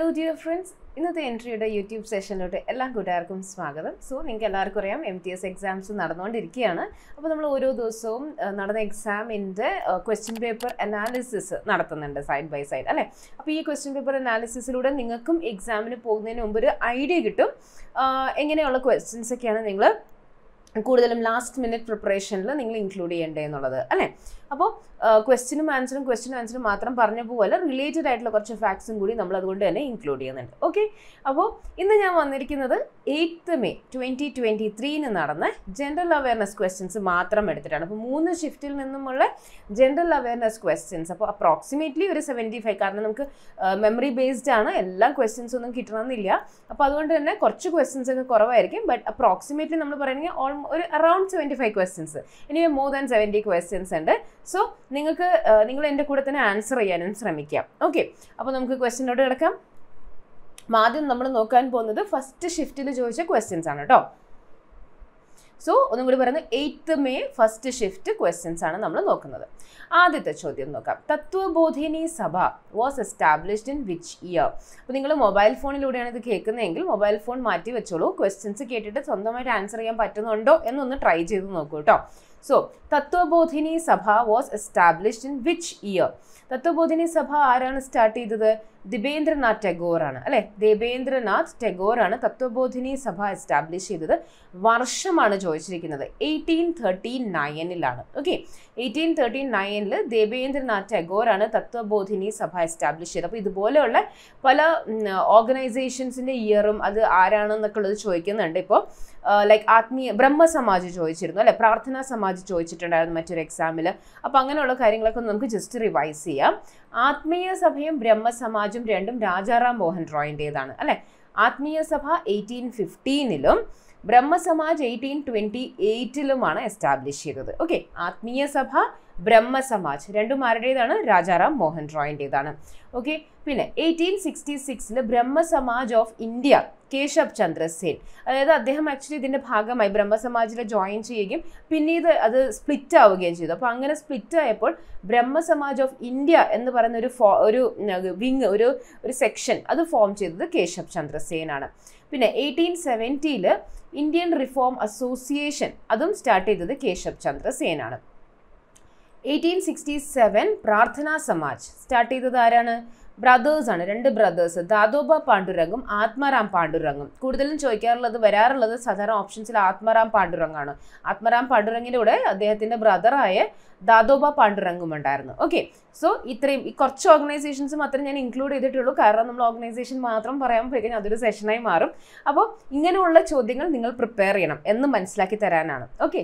Hello dear friends ഇന്നത്തെ എൻട്രിയുടെ YouTube സെഷനിലോട്ട് എല്ലാ കൂട്ടുകാർക്കും സ്വാഗതം. സോ നിങ്ങൾക്ക് എല്ലാവർക്കും അറിയാം എം ടി എസ് എക്സാംസ് നടന്നുകൊണ്ടിരിക്കുകയാണ്. അപ്പോൾ നമ്മൾ ഓരോ ദിവസവും നടന്ന എക്സാമിന്റെ ക്വസ്റ്റ്യൻ പേപ്പർ അനാലിസിസ് നടത്തുന്നുണ്ട് സൈഡ് ബൈ സൈഡ് അല്ലേ? അപ്പോൾ ഈ ക്വസ്റ്റ്യൻ പേപ്പർ അനാലിസിസിലൂടെ നിങ്ങൾക്കും എക്സാമിന് പോകുന്നതിന് മുമ്പ് ഒരു ഐഡിയ കിട്ടും. എങ്ങനെയുള്ള ക്വസ്റ്റ്യൻസ് ഒക്കെയാണ് നിങ്ങൾ കൂടുതലും ലാസ്റ്റ് മിനിറ്റ് പ്രിപ്പറേഷനിൽ നിങ്ങൾ ഇൻക്ലൂഡ് ചെയ്യേണ്ടത് എന്നുള്ളത് അല്ലേ? അപ്പോൾ ക്വസ്റ്റിനും ആൻസറും ക്വസ്റ്റിനും ആൻസറും മാത്രം പറഞ്ഞ പോലെ റിലേറ്റഡ് ആയിട്ടുള്ള കുറച്ച് ഫാക്ട്സും കൂടി നമ്മൾ അതുകൊണ്ട് തന്നെ ഇൻക്ലൂഡ് ചെയ്യുന്നുണ്ട്. ഓക്കെ അപ്പോൾ ഇന്ന് ഞാൻ വന്നിരിക്കുന്നത് എയ്ത്ത് മെയ് ട്വന്റി ട്വന്റി ത്രീന് നടന്ന ജനറൽ അവയർനെസ് ക്വസ്റ്റ്യൻസ് മാത്രം എടുത്തിട്ടാണ്. അപ്പോൾ മൂന്ന് ഷിഫ്റ്റിൽ നിന്നുമുള്ള ജനറൽ അവയർനെസ് ക്വസ്റ്റ്യൻസ് അപ്പോൾ അപ്രോക്സിമേറ്റ്ലി ഒരു സെവന്റി ഫൈവ് കാരണം നമുക്ക് മെമ്മറി ബേസ്ഡ് ആണ്. എല്ലാ ക്വസ്റ്റ്യൻസ് ഒന്നും കിട്ടണമെന്നില്ല. അപ്പോൾ അതുകൊണ്ട് തന്നെ കുറച്ച് ക്വസ്റ്റ്യൻസ് ഒക്കെ കുറവായിരിക്കും. ബട്ട് അപ്രോക്സിമേറ്റ്ലി നമ്മൾ പറയുകയാണെങ്കിൽ ഓൾ ഒരു അറൌണ്ട് സെവന്റി ഫൈവ് ക്വസ്റ്റ്യൻസ് ഇനി മോർ ദാൻ സെവന്റി ക്വസ്റ്റ്യൻസ് ഉണ്ട്. സോ നിങ്ങൾക്ക് നിങ്ങൾ എന്റെ കൂടെ തന്നെ ആൻസർ ചെയ്യാനും ശ്രമിക്കാം. ഓക്കെ അപ്പോൾ നമുക്ക് ക്വസ്റ്റ്യനോട് കിടക്കാം. ആദ്യം നമ്മൾ നോക്കാൻ പോകുന്നത് ഫസ്റ്റ് ഷിഫ്റ്റിൽ ചോദിച്ച ക്വസ്റ്റ്യൻസ് ആണ് കേട്ടോ സോ ഒന്നും കൂടി പറയുന്നത് eighth May first shift questions ആണ് നമ്മൾ നോക്കുന്നത്. ആദ്യത്തെ ചോദ്യം നോക്കാം. Tattvabodhini Sabha was established in which year അപ്പോൾ നിങ്ങൾ മൊബൈൽ ഫോണിലൂടെയാണ് ഇത് കേൾക്കുന്നതെങ്കിൽ മൊബൈൽ ഫോൺ മാറ്റി വെച്ചോളൂ. ക്വസ്റ്റ്യൻസ് കേട്ടിട്ട് സ്വന്തമായിട്ട് ആൻസർ ചെയ്യാൻ പറ്റുന്നുണ്ടോ എന്നൊന്ന് ട്രൈ ചെയ്ത് നോക്കൂ കേട്ടോ so Tattvabodhini Sabha was established in which year Tattvabodhini Sabha ആരാണ് സ്റ്റാർട്ട് ചെയ്തത്? ദിബേന്ദ്രനാഥ് ടാഗോർ ആണ്. അല്ലെ? ദേബേന്ദ്രനാഥ് ടാഗോർ ആണ് തത്വബോധിനി സഭ എസ്റ്റാബ്ലിഷ് ചെയ്തത്. വർഷമാണ് ചോദിച്ചിരിക്കുന്നത്. എയ്റ്റീൻ തേർട്ടി നയനിലാണ് ഓക്കെ എയ്റ്റീൻ തേർട്ടി നയനിൽ ദേബേന്ദ്രനാഥ് ടാഗോർ ആണ് തത്വബോധിനി സഭ എസ്റ്റാബ്ലിഷ് ചെയ്തത്. അപ്പോൾ ഇതുപോലെയുള്ള പല ഓർഗനൈസേഷൻസിന്റെ ഇയറും അത് ആരാണെന്നൊക്കെ ഉള്ളത് ചോദിക്കുന്നുണ്ട്. ഇപ്പോൾ ലൈക്ക് ആത്മീയ ബ്രഹ്മ സമാജ് ചോദിച്ചിരുന്നു അല്ലെ? പ്രാർത്ഥനാ സമാജ് ചോദിച്ചിട്ടുണ്ടായിരുന്നു മറ്റൊരു എക്സാമിൽ അപ്പോൾ അങ്ങനെയുള്ള കാര്യങ്ങളൊക്കെ നമുക്ക് ജസ്റ്റ് റിവൈസ് ചെയ്യാം. ആത്മീയ സഭയും ബ്രഹ്മ സമാജും രണ്ടും രാജാറാം മോഹൻ റോയിന്റേതാണ് അല്ലെ? ആത്മീയ സഭ എയ്റ്റീൻ ഫിഫ്റ്റീനിലും ബ്രഹ്മസമാജ് എയ്റ്റീൻ ട്വന്റി എയ്റ്റിലുമാണ് എസ്റ്റാബ്ലിഷ് ചെയ്തത്. ഓക്കെ ആത്മീയ സഭ ബ്രഹ്മസമാജ് രണ്ടും ആരുടേതാണ് രാജാറാം മോഹൻ റോയിന്റേതാണ് ഓക്കെ പിന്നെ എയ്റ്റീൻ സിക്സ്റ്റി സിക്സിൽ ബ്രഹ്മസമാജ് ഓഫ് ഇന്ത്യ കേശവ് ചന്ദ്ര അതായത് അദ്ദേഹം ആക്ച്വലി ഇതിന്റെ ഭാഗമായി ബ്രഹ്മസമാജിൽ ജോയിൻ ചെയ്യുകയും പിന്നീട് അത് സ്പ്ലിറ്റ് ആവുകയും ചെയ്തു. അപ്പോൾ അങ്ങനെ സ്പ്ലിറ്റ് ആയപ്പോൾ ബ്രഹ്മസമാജ് ഓഫ് ഇന്ത്യ എന്ന് പറയുന്ന ഒരു ഫോ ഒരു വിങ് ഒരു ഒരു സെക്ഷൻ അത് ഫോം ചെയ്തത് കേശവ് ചന്ദ്ര സേനാണ്. പിന്നെ എയ്റ്റീൻ സെവന്റിയിൽ ഇന്ത്യൻ റിഫോം അസോസിയേഷൻ അതും സ്റ്റാർട്ട് ചെയ്തത് Keshav Chandra സേനാണ് eighteen sixty seven Prarthana Samaj start ചെയ്തത് ആരാണ്? ബ്രദേഴ്സ് ആണ് രണ്ട് ബ്രദേഴ്സ് ദാദോബ പാണ്ഡുരംഗും ആത്മാറാം പാണ്ഡുരംഗും. കൂടുതലും ചോദിക്കാറുള്ളത് വരാറുള്ളത് സാധാരണ ഓപ്ഷൻസിൽ ആത്മാറാം പാണ്ഡുരംഗാണ്. ആത്മാറാം പാണ്ഡുരംഗിന്റെ കൂടെ അദ്ദേഹത്തിന്റെ ബ്രദറായ ദാദോബ പാണ്ഡുരംഗും ഉണ്ടായിരുന്നു. ഓക്കെ സോ ഇത്രയും ഈ കുറച്ച് ഓർഗനൈസേഷൻസ് മാത്രമേ ഞാൻ ഇൻക്ലൂഡ് ചെയ്തിട്ടുള്ളൂ. കാരണം നമ്മൾ ഓർഗനൈസേഷൻ മാത്രം പറയാൻ പോയി അതൊരു സെഷനായി മാറും. അപ്പോൾ ഇങ്ങനെയുള്ള ചോദ്യങ്ങൾ നിങ്ങൾ പ്രിപ്പയർ ചെയ്യണം എന്ന് മനസ്സിലാക്കി തരാനാണ്. ഓക്കെ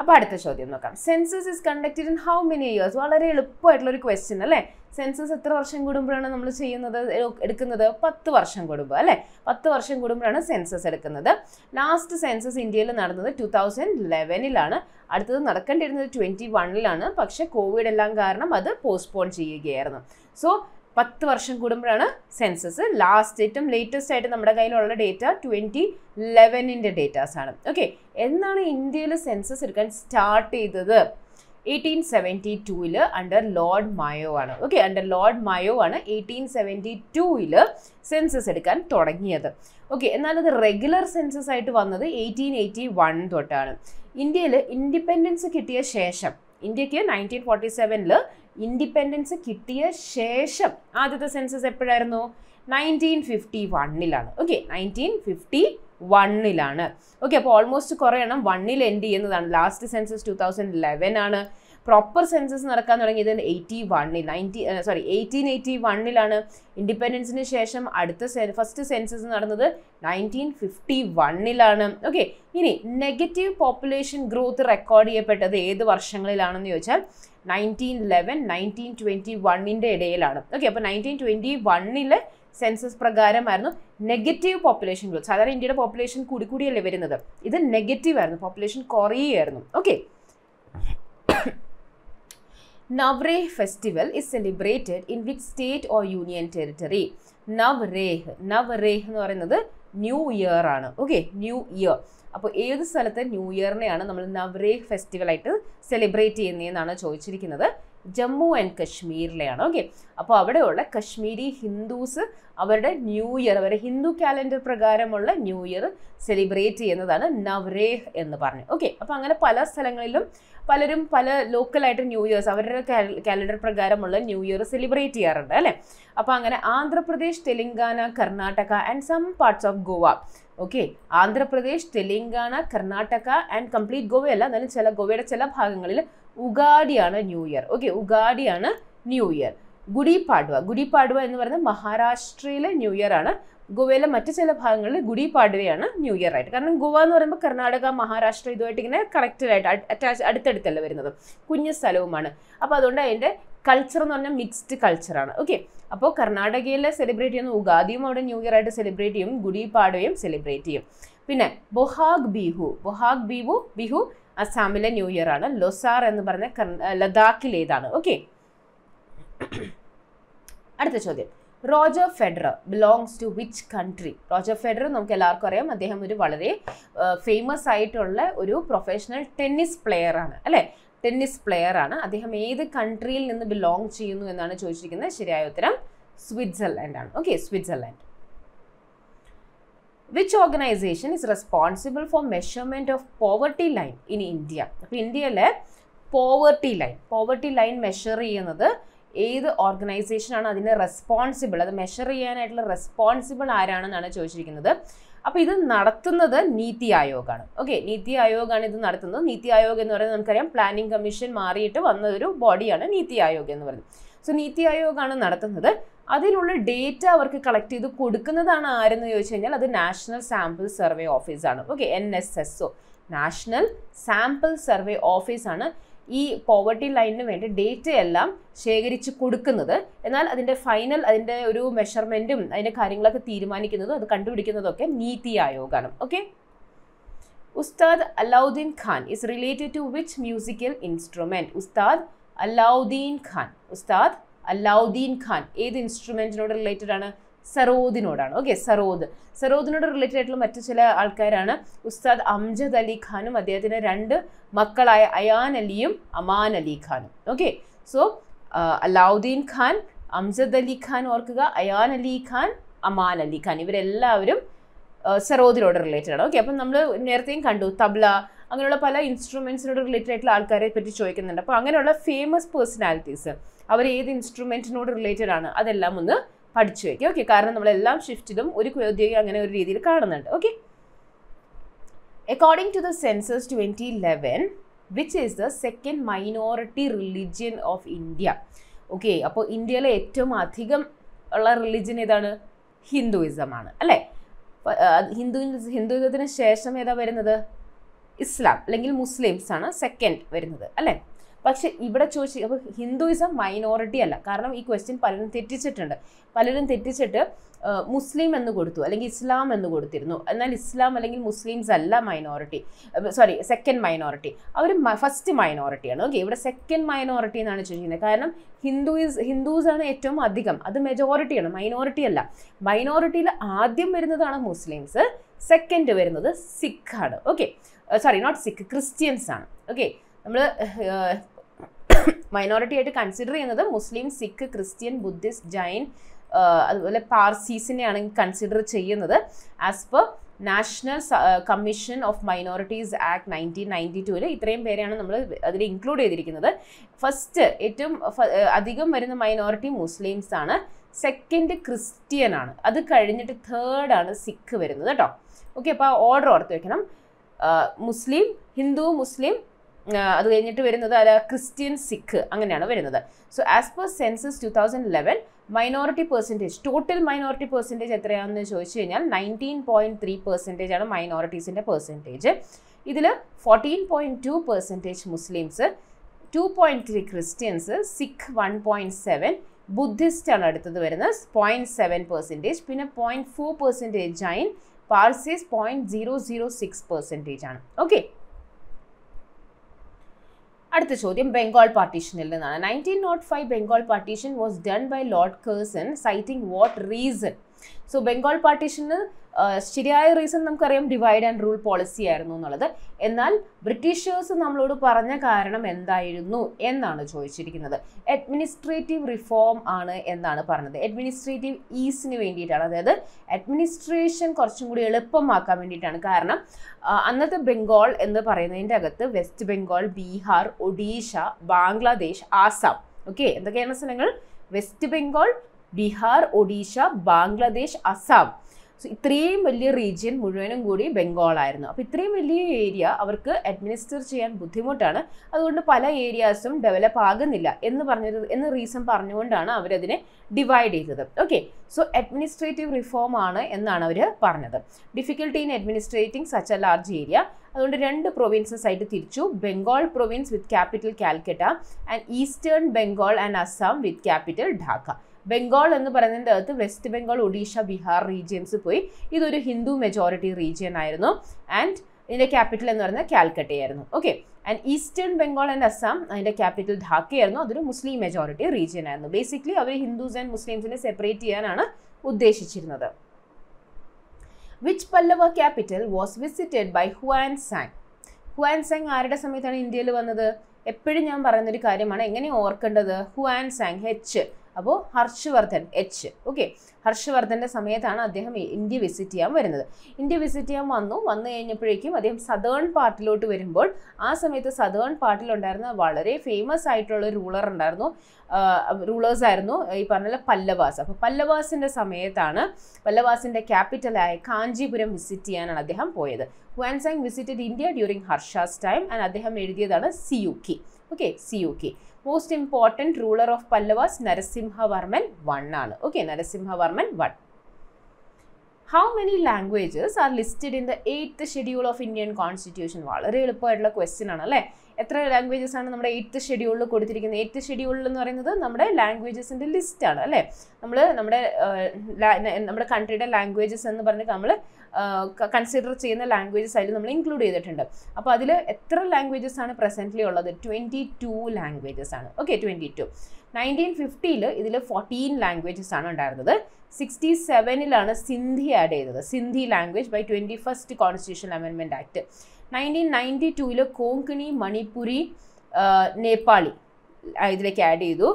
അപ്പോൾ അടുത്ത ചോദ്യം നോക്കാം. Census is conducted in how many years വളരെ എളുപ്പമായിട്ടുള്ള ഒരു ക്വസ്റ്റ്യൻ അല്ലേ? സെൻസസ് എത്ര വർഷം കൂടുമ്പോഴാണ് നമ്മൾ ചെയ്യുന്നത്? എടുക്കുന്നത്? പത്ത് വർഷം കൂടുമ്പോൾ അല്ലേ? പത്ത് വർഷം കൂടുമ്പോഴാണ് സെൻസസ് എടുക്കുന്നത്. ലാസ്റ്റ് സെൻസസ് ഇന്ത്യയിൽ നടന്നത് ടു തൗസൻഡ് ലെവനിലാണ് അടുത്തത് നടക്കേണ്ടിയിരുന്നത് ട്വന്റി വണ്ണിലാണ് പക്ഷേ കോവിഡ് എല്ലാം കാരണം അത് പോസ്റ്റ്പോൺ ചെയ്യുകയായിരുന്നു. സോ പത്ത് വർഷം കൂടുമ്പോഴാണ് സെൻസസ് ലാസ്റ്റ് ഏറ്റവും ലേറ്റസ്റ്റ് ആയിട്ട് നമ്മുടെ കയ്യിലുള്ള ഡേറ്റ ട്വന്റി ലെവനിന്റെ ഡേറ്റാസ് ആണ്. ഓക്കെ എന്നാണ് ഇന്ത്യയിൽ സെൻസസ് എടുക്കാൻ സ്റ്റാർട്ട് ചെയ്തത്? എയ്റ്റീൻ സെവന്റി ടൂവിൽ അണ്ടർ ലോർഡ് മയോ ആണ്. ഓക്കെ അണ്ടർ ലോർഡ് മയോ ആണ് എയ്റ്റീൻ സെവന്റി ടൂവിൽ സെൻസസ് എടുക്കാൻ തുടങ്ങിയത്. ഓക്കെ എന്നാൽ അത് റെഗുലർ സെൻസസ് ആയിട്ട് വന്നത് എയ്റ്റീൻ എയ്റ്റി വൺ തൊട്ടാണ്. ഇന്ത്യയിൽ ഇൻഡിപെൻഡൻസ് കിട്ടിയ ശേഷം ഇന്ത്യയ്ക്ക് നയന്റീൻ ഫോർട്ടി സെവനിൽ ഇൻഡിപെൻഡൻസ് കിട്ടിയ ശേഷം ആദ്യത്തെ സെൻസസ് എപ്പോഴായിരുന്നു? നയന്റീൻ ഫിഫ്റ്റി വണ്ണിലാണ് ഓക്കെ നയന്റീൻ ഫിഫ്റ്റി വണ്ണിലാണ് ഓക്കെ അപ്പോൾ ഓൾമോസ്റ്റ് കുറേ എണ്ണം വണ്ണിൽ എൻഡ് ചെയ്യുന്നതാണ്. Last census two thousand eleven ആണ്. പ്രോപ്പർ സെൻസസ് നടക്കാൻ തുടങ്ങിയത് എയ്റ്റി വണ്ണിൽ നയന്റി സോറി എയ്റ്റീൻ എയ്റ്റി വണ്ണിലാണ് ഇൻഡിപെൻഡൻസിന് ശേഷം അടുത്ത ഫസ്റ്റ് സെൻസസ് നടന്നത് നയന്റീൻ ഫിഫ്റ്റി വണ്ണിലാണ് ഓക്കെ ഇനി നെഗറ്റീവ് പോപ്പുലേഷൻ ഗ്രോത്ത് റെക്കോർഡ് ചെയ്യപ്പെട്ടത് ഏത് വർഷങ്ങളിലാണെന്ന് ചോദിച്ചാൽ നയന്റീൻ ലെവൻ നയന്റീൻ ട്വന്റി വണ്ണിന്റെ ഇടയിലാണ്. ഓക്കെ അപ്പോൾ നയന്റീൻ ട്വന്റി വണ്ണിലെ സെൻസസ് പ്രകാരമായിരുന്നു നെഗറ്റീവ് പോപ്പുലേഷൻ ഗ്രോത്ത് സാധാരണ ഇന്ത്യയുടെ പോപ്പുലേഷൻ കൂടി കൂടിയല്ലേ വരുന്നത്? ഇത് നെഗറ്റീവ് ആയിരുന്നു population കുറയുകയായിരുന്നു. Okay Navreh festival is celebrated in which state or union territory Navreh Navreh എന്ന് പറയുന്നത് ന്യൂ ഇയർ ആണ്. ഓക്കെ ന്യൂ ഇയർ അപ്പോൾ ഏത് സ്ഥലത്തെ ന്യൂ ഇയറിനെയാണ് നമ്മൾ നവ്രേഖ് ഫെസ്റ്റിവൽ ആയിട്ട് സെലിബ്രേറ്റ് ചെയ്യുന്നതെന്നാണ് ചോദിച്ചിരിക്കുന്നത്. ജമ്മു ആൻഡ് കശ്മീരിലെയാണ്. ഓക്കെ അപ്പോൾ അവിടെയുള്ള കശ്മീരി ഹിന്ദുസ് അവരുടെ ന്യൂ ഇയർ അവരുടെ ഹിന്ദു കാലണ്ടർ പ്രകാരമുള്ള ന്യൂ ഇയർ സെലിബ്രേറ്റ് ചെയ്യുന്നതാണ് നവ്രേഹ് എന്ന് പറഞ്ഞു. ഓക്കെ അപ്പോൾ അങ്ങനെ പല സ്ഥലങ്ങളിലും പലരും പല ലോക്കലായിട്ട് ന്യൂ ഇയേഴ്സ് അവരുടെ കാലണ്ടർ പ്രകാരമുള്ള ന്യൂ ഇയർ സെലിബ്രേറ്റ് ചെയ്യാറുണ്ട് അല്ലേ? അപ്പോൾ അങ്ങനെ Andhra Pradesh Telangana Karnataka and some parts of Goa okay Andhra Pradesh Telangana Karnataka and complete ഗോവയല്ല എന്നാലും ചില ഗോവയുടെ ചില ഭാഗങ്ങളിൽ ഉഗാഡിയാണ് ന്യൂ ഇയർ ഓക്കെ ഉഗാഡിയാണ് ന്യൂ ഇയർ ഗുഡി പാഡ്വ ഗുഡി പാഡ്വ എന്ന് പറയുന്നത് മഹാരാഷ്ട്രയിലെ ന്യൂ ഇയർ ആണ്. ഗോവയിലെ മറ്റു ചില ഭാഗങ്ങളിൽ ഗുഡി പാഡ്വയാണ് ന്യൂ ഇയർ ആയിട്ട്. കാരണം ഗോവ എന്ന് പറയുമ്പോൾ കർണാടക മഹാരാഷ്ട്ര ഇതുമായിട്ട് ഇങ്ങനെ കണക്റ്റഡ് ആയിട്ട് അറ്റാച്ച് അടുത്തടുത്തല്ല വരുന്നത്. കുഞ്ഞു സ്ഥലവുമാണ്. അപ്പോൾ അതുകൊണ്ട് അതിന്റെ കൾച്ചർ എന്ന് പറഞ്ഞാൽ മിക്സ്ഡ് കൾച്ചറാണ് ഓക്കെ അപ്പോൾ കർണാടകയിലെ സെലിബ്രേറ്റ് ചെയ്യുന്ന ഉഗാദിയും അവിടെ ന്യൂ ഇയർ ആയിട്ട് സെലിബ്രേറ്റ് ചെയ്യും. ഗുഡി പാഡ്വയും സെലിബ്രേറ്റ് ചെയ്യും. പിന്നെ ബൊഹാഗ് ബിഹു. ബൊഹാഗ് ബിഹു ബിഹു അസാമിലെ ന്യൂ ഇയർ ആണ്. ലൊസാർ എന്ന് പറഞ്ഞ ലഡാക്കിലേതാണ് ഓക്കെ അടുത്ത ചോദ്യം. Roger Federer belongs to which country Roger Federer നമുക്ക് എല്ലാവർക്കും അറിയാം. അദ്ദേഹം ഒരു വളരെ ഫേമസ് ആയിട്ടുള്ള ഒരു പ്രൊഫഷണൽ ടെന്നീസ് പ്ലെയർ ആണ്. അല്ലേ? ടെന്നീസ് പ്ലെയർ ആണ്. അദ്ദേഹം ഏത് കൺട്രിയിൽ നിന്ന് ബിലോങ് ചെയ്യുന്നു എന്നാണ് ചോദിച്ചിരിക്കുന്നത്. ശരിയായ ഉത്തരം സ്വിറ്റ്സർലൻഡ് ആണ്. Okay Switzerland. Which organisation is responsible for measurement of poverty line in India അപ്പോൾ ഇന്ത്യയിലെ poverty line poverty line measure ചെയ്യുന്നത് ഏത് ഓർഗനൈസേഷനാണ് അതിന് റെസ്പോൺസിബിൾ അത് മെഷർ ചെയ്യാനായിട്ടുള്ള റെസ്പോൺസിബിൾ ആരാണെന്നാണ് ചോദിച്ചിരിക്കുന്നത്? അപ്പോൾ ഇത് നടത്തുന്നത് നീതി ആയോഗാണ്. ഓക്കെ നീതി ആയോഗാണ് ഇത് നടത്തുന്നത്. നീതി ആയോഗ് എന്ന് പറയുന്നത് നമുക്കറിയാം. പ്ലാനിംഗ് കമ്മീഷൻ മാറിയിട്ട് വന്ന ഒരു ബോഡിയാണ് നീതി ആയോഗ് എന്ന് പറയുന്നത്. സോ നീതി ആയോഗാണ് നടത്തുന്നത്. അതിലുള്ള ഡേറ്റ അവർക്ക് കളക്ട് ചെയ്ത് കൊടുക്കുന്നതാണ് ആരെന്ന് ചോദിച്ചു കഴിഞ്ഞാൽ അത് നാഷണൽ സാമ്പിൾ സർവേ ഓഫീസാണ് okay N S S O national sample survey ഓഫീസാണ് ഈ പോവർട്ടി ലൈനിന് വേണ്ടി ഡേറ്റ എല്ലാം ശേഖരിച്ച് കൊടുക്കുന്നത്. എന്നാൽ അതിന്റെ ഫൈനൽ അതിന്റെ ഒരു മെഷർമെന്റും അതിന്റെ കാര്യങ്ങളൊക്കെ തീരുമാനിക്കുന്നതും അത് കണ്ടുപിടിക്കുന്നതൊക്കെ നീതി ആയോഗാണ്. Okay Ustad Alauddin Khan is related to which musical instrument Ustad Alauddin Khan. ഉസ്താദ് അലൗദ്ദീൻ ഖാൻ ഏത് ഇൻസ്ട്രുമെന്റിനോട് റിലേറ്റഡ് ആണ്? സറോദിനോടാണ് ഓക്കെ സറോദ് സറോദിനോട് റിലേറ്റഡ് ആയിട്ടുള്ള മറ്റു ചില ആൾക്കാരാണ്. ഉസ്താദ് അംജദ് അലി ഖാനും അദ്ദേഹത്തിന് രണ്ട് മക്കളായ അയാൻ അലിയും അമാൻ അലി ഖാനും. ഓക്കെ സോ അലാവുദ്ദീൻ ഖാൻ അംജദ് അലി ഖാൻ ഓർക്കുക അയാൻ അലി ഖാൻ അമാൻ അലി ഖാൻ. ഇവരെല്ലാവരും സറോദിനോട് റിലേറ്റഡ് ആണ്. ഓക്കെ അപ്പം നമ്മൾ നേരത്തെയും കണ്ടു തബ്ല അങ്ങനെയുള്ള പല ഇൻസ്ട്രുമെൻസിനോട് റിലേറ്റഡ് ആയിട്ടുള്ള ആൾക്കാരെ പറ്റി ചോദിക്കുന്നുണ്ട്. അപ്പോൾ അങ്ങനെയുള്ള ഫേമസ് പേഴ്സണാലിറ്റീസ് അവർ ഏത് ഇൻസ്ട്രുമെന്റിനോട് റിലേറ്റഡ് ആണ്? അതെല്ലാം ഒന്ന് പഠിച്ചു വയ്ക്കുക ഓക്കെ കാരണം നമ്മളെല്ലാം ഷിഫ്റ്റിലും ഒരു ഉദ്യോഗി അങ്ങനെ ഒരു രീതിയിൽ കാണുന്നുണ്ട്. Okay according to the census twenty eleven which is the second minority religion of India okay അപ്പോൾ ഇന്ത്യയിലെ ഏറ്റവും അധികം ഉള്ള റിലിജ്യൻ ഏതാണ്? ഹിന്ദുയിസമാണ് അല്ലേ? ഹിന്ദു ഹിന്ദുയിസത്തിന് ശേഷം ഏതാ വരുന്നത്? ഇസ്ലാം അല്ലെങ്കിൽ മുസ്ലിംസ് ആണ് സെക്കൻഡ് വരുന്നത്. അല്ലേ? പക്ഷെ ഇവിടെ ചോദിച്ചു അപ്പോൾ ഹിന്ദുയിസം മൈനോറിറ്റി അല്ല. കാരണം ഈ ക്വസ്റ്റ്യൻ പലരും തെറ്റിച്ചിട്ടുണ്ട്. പലരും തെറ്റിച്ചിട്ട് മുസ്ലിം എന്ന് കൊടുത്തു അല്ലെങ്കിൽ ഇസ്ലാം എന്ന് കൊടുത്തിരുന്നു. എന്നാൽ ഇസ്ലാം അല്ലെങ്കിൽ മുസ്ലിംസ് അല്ല മൈനോറിറ്റി സോറി സെക്കൻഡ് മൈനോറിറ്റി അവർ ഫസ്റ്റ് മൈനോറിറ്റിയാണ് ഓക്കെ ഇവിടെ സെക്കൻഡ് മൈനോറിറ്റി എന്നാണ് ചോദിക്കുന്നത്. കാരണം ഹിന്ദുയിസ് ആണ് ഏറ്റവും അധികം. അത് മെജോറിറ്റിയാണ് മൈനോറിറ്റി അല്ല. മൈനോറിറ്റിയിൽ ആദ്യം വരുന്നതാണ് മുസ്ലിംസ് സെക്കൻഡ് വരുന്നത് സിഖാണ്. Okay sorry not Sikh Christians ആണ്. ഓക്കെ നമ്മൾ മൈനോറിറ്റി ആയിട്ട് കൺസിഡർ ചെയ്യുന്നത് Muslim Sikh Christian Buddhist Jain അതുപോലെ പാർസീസിനെയാണ് കൺസിഡർ ചെയ്യുന്നത്. As per national commission of minorities act nineteen ninety ടൂവിൽ ഇത്രയും പേരെയാണ് നമ്മൾ അതിൽ ഇൻക്ലൂഡ് ചെയ്തിരിക്കുന്നത്. ഫസ്റ്റ് ഏറ്റവും അധികം വരുന്ന മൈനോറിറ്റി മുസ്ലിംസ് ആണ്. സെക്കൻഡ് ക്രിസ്ത്യൻ ആണ്. അത് കഴിഞ്ഞിട്ട് തേർഡ് ആണ് സിഖ് വരുന്നത് കേട്ടോ. ഓക്കെ അപ്പോൾ ഓർഡർ ഓർത്ത് വെക്കണം. മുസ്ലിം ഹിന്ദു മുസ്ലിം അത് കഴിഞ്ഞിട്ട് വരുന്നത് അല്ല ക്രിസ്ത്യൻ സിഖ് അങ്ങനെയാണ് വരുന്നത്. So as per census two thousand eleven minority percentage total minority percentage എത്രയാണെന്ന് ചോദിച്ചു കഴിഞ്ഞാൽ നയന്റീൻ പോയിന്റ് ത്രീ പെർസെന്റേജ് ആണ് മൈനോറിറ്റീസിന്റെ പെർസെന്റേജ് ഇതിൽ fourteen point two percentage Muslims two point three Christians Sikh one point seven Buddhist ആണ് അടുത്തത് വരുന്നത് point seven percentage പിന്നെ point four percentage Jain Parsis point zero zero six percentage ആണ്. Okay അടുത്ത ചോദ്യം ബംഗാൾ പാർട്ടീഷനിൽ നിന്നാണ്. Nineteen nought five Bengal partition was done by lord Curzon citing what reason so Bengal പാർട്ടീഷന് ശരിയായ റീസൺ നമുക്കറിയാം ഡിവൈഡ് ആൻഡ് റൂൾ പോളിസി ആയിരുന്നു എന്നുള്ളത്. എന്നാൽ ബ്രിട്ടീഷേഴ്സ് നമ്മളോട് പറഞ്ഞ കാരണം എന്തായിരുന്നു എന്നാണ് ചോദിച്ചിരിക്കുന്നത്. അഡ്മിനിസ്ട്രേറ്റീവ് റിഫോം ആണ് എന്നാണ് പറഞ്ഞത്. അഡ്മിനിസ്ട്രേറ്റീവ് ഈസിന് വേണ്ടിയിട്ടാണ്. അതായത് അഡ്മിനിസ്ട്രേഷൻ കുറച്ചും കൂടി എളുപ്പമാക്കാൻ വേണ്ടിയിട്ടാണ്. കാരണം അന്നത്തെ ബംഗാൾ എന്ന് പറയുന്നതിന്റെ അകത്ത് വെസ്റ്റ് ബംഗാൾ ബീഹാർ ഒഡീഷ ബാംഗ്ലാദേശ് ആസാം ഓക്കെ എന്തൊക്കെയാണ് സ്ഥലങ്ങൾ വെസ്റ്റ് ബംഗാൾ ബീഹാർ ഒഡീഷ ബാംഗ്ലാദേശ് അസാം ഇത്രയും വലിയ റീജിയൻ മുഴുവനും കൂടി ബംഗാളായിരുന്നു അപ്പോൾ ഇത്രയും വലിയ ഏരിയ അവർക്ക് അഡ്മിനിസ്റ്റർ ചെയ്യാൻ ബുദ്ധിമുട്ടാണ്. അതുകൊണ്ട് പല ഏരിയാസും ഡെവലപ്പ് ആകുന്നില്ല എന്ന് പറഞ്ഞത് എന്ന് റീസൺ പറഞ്ഞുകൊണ്ടാണ് അവരതിനെ ഡിവൈഡ് ചെയ്തത്. ഓക്കെ സോ അഡ്മിനിസ്ട്രേറ്റീവ് റിഫോം ആണ് എന്നാണ് അവർ പറഞ്ഞത്. Difficulty in administrating such a large area അതുകൊണ്ട് രണ്ട് പ്രൊവിൻസസ് ആയിട്ട് തിരിച്ചു. Bengal province with capital Calcutta and eastern Bengal and Assam with capital Dhaka Bengal എന്ന് പറയുന്നതിന്റെ അകത്ത് വെസ്റ്റ് ബംഗാൾ ഒഡീഷ ബീഹാർ റീജിയൻസ് പോയി. ഇതൊരു ഹിന്ദു മെജോറിറ്റി റീജിയൻ ആയിരുന്നു. ആൻഡ് ഇതിന്റെ ക്യാപിറ്റൽ എന്ന് പറയുന്നത് കാൽക്കട്ടയായിരുന്നു okay and eastern Bengal and Assam അതിന്റെ ക്യാപിറ്റൽ ധാക്കയായിരുന്നു അതൊരു മുസ്ലിം മെജോറിറ്റി റീജിയൻ ആയിരുന്നു. ബേസിക്കലി അവർ ഹിന്ദുസ് ആൻഡ് മുസ്ലിംസിനെ സെപ്പറേറ്റ് ചെയ്യാനാണ് ഉദ്ദേശിച്ചിരുന്നത്. Which Pallava capital was visited by Hiuen Tsang Hiuen Tsang ആരുടെ സമയത്താണ് ഇന്ത്യയിൽ വന്നത്? എപ്പോഴും ഞാൻ പറയുന്നൊരു കാര്യമാണ്. എങ്ങനെ ഓർക്കേണ്ടത്? ഹുവാൻ സാങ് എച്ച് അപ്പോൾ ഹർഷവർദ്ധൻ എച്ച് ഓക്കെ ഹർഷവർദ്ധന്റെ സമയത്താണ് അദ്ദേഹം ഇന്ത്യ വിസിറ്റ് ചെയ്യാൻ വരുന്നത്. ഇന്ത്യ വിസിറ്റ് ചെയ്യാൻ വന്നു. വന്നു കഴിഞ്ഞപ്പോഴേക്കും അദ്ദേഹം സദേൺ പാർട്ടിലോട്ട് വരുമ്പോൾ ആ സമയത്ത് സദേൺ പാർട്ടിലുണ്ടായിരുന്ന വളരെ ഫേമസ് ആയിട്ടുള്ള റൂളർ ഉണ്ടായിരുന്നു. റൂളേഴ്സ് ആയിരുന്നു ഈ പറഞ്ഞ പല്ലവാസ്. അപ്പോൾ പല്ലവാസിന്റെ സമയത്താണ് പല്ലവാസിന്റെ ക്യാപിറ്റലായ കാഞ്ചീപുരം വിസിറ്റ് ചെയ്യാനാണ് അദ്ദേഹം പോയത്. Xuanzang visited India during Harsha's time and അദ്ദേഹം എഴുതിയതാണ് Si Yu Ki okay Si Yu Ki most important ruler of Pallavas Narasimhavarman one ആണ്. Okay Narasimhavarman one how many languages are listed in the eighth schedule of Indian constitution വളരെ എളുപ്പമായിട്ടുള്ള question ആണ് അല്ലേ? എത്ര languages ആണ് നമ്മുടെ eighth ഷെഡ്യൂളിൽ കൊടുത്തിരിക്കുന്നത്? എയ്ത്ത് ഷെഡ്യൂളിൽ എന്ന് പറയുന്നത് നമ്മുടെ ലാംഗ്വേജസിന്റെ ലിസ്റ്റ് ആണ് അല്ലേ? നമ്മൾ നമ്മുടെ നമ്മുടെ കൺട്രിയുടെ ലാംഗ്വേജസ് എന്ന് പറഞ്ഞിട്ട് നമ്മൾ കൺസിഡർ ചെയ്യുന്ന ലാംഗ്വേജസ് അതിൽ നമ്മൾ ഇൻക്ലൂഡ് ചെയ്തിട്ടുണ്ട്. അപ്പോൾ അതിൽ എത്ര ലാംഗ്വേജസ് ആണ് പ്രസന്റ്ലി ഉള്ളത്? ട്വന്റി ടു ലാംഗ്വേജസ് ആണ്. ഓക്കെ ട്വന്റി ടു നയന്റീൻ ഫിഫ്റ്റിയിൽ ഇതിൽ ഫോർട്ടീൻ ലാംഗ്വേജസ് ആണ് ഉണ്ടായിരുന്നത്. സിക്സ്റ്റി സെവനിലാണ് സിന്ധി ആഡ് ചെയ്തത്. Sindhi language by twenty first constitution അമെൻമെന്റ് act nineteen ninety ടൂവിൽ കോങ്കണി മണിപ്പുരി നേപ്പാളി. ഇതിലേക്ക് ആഡ് ചെയ്തു.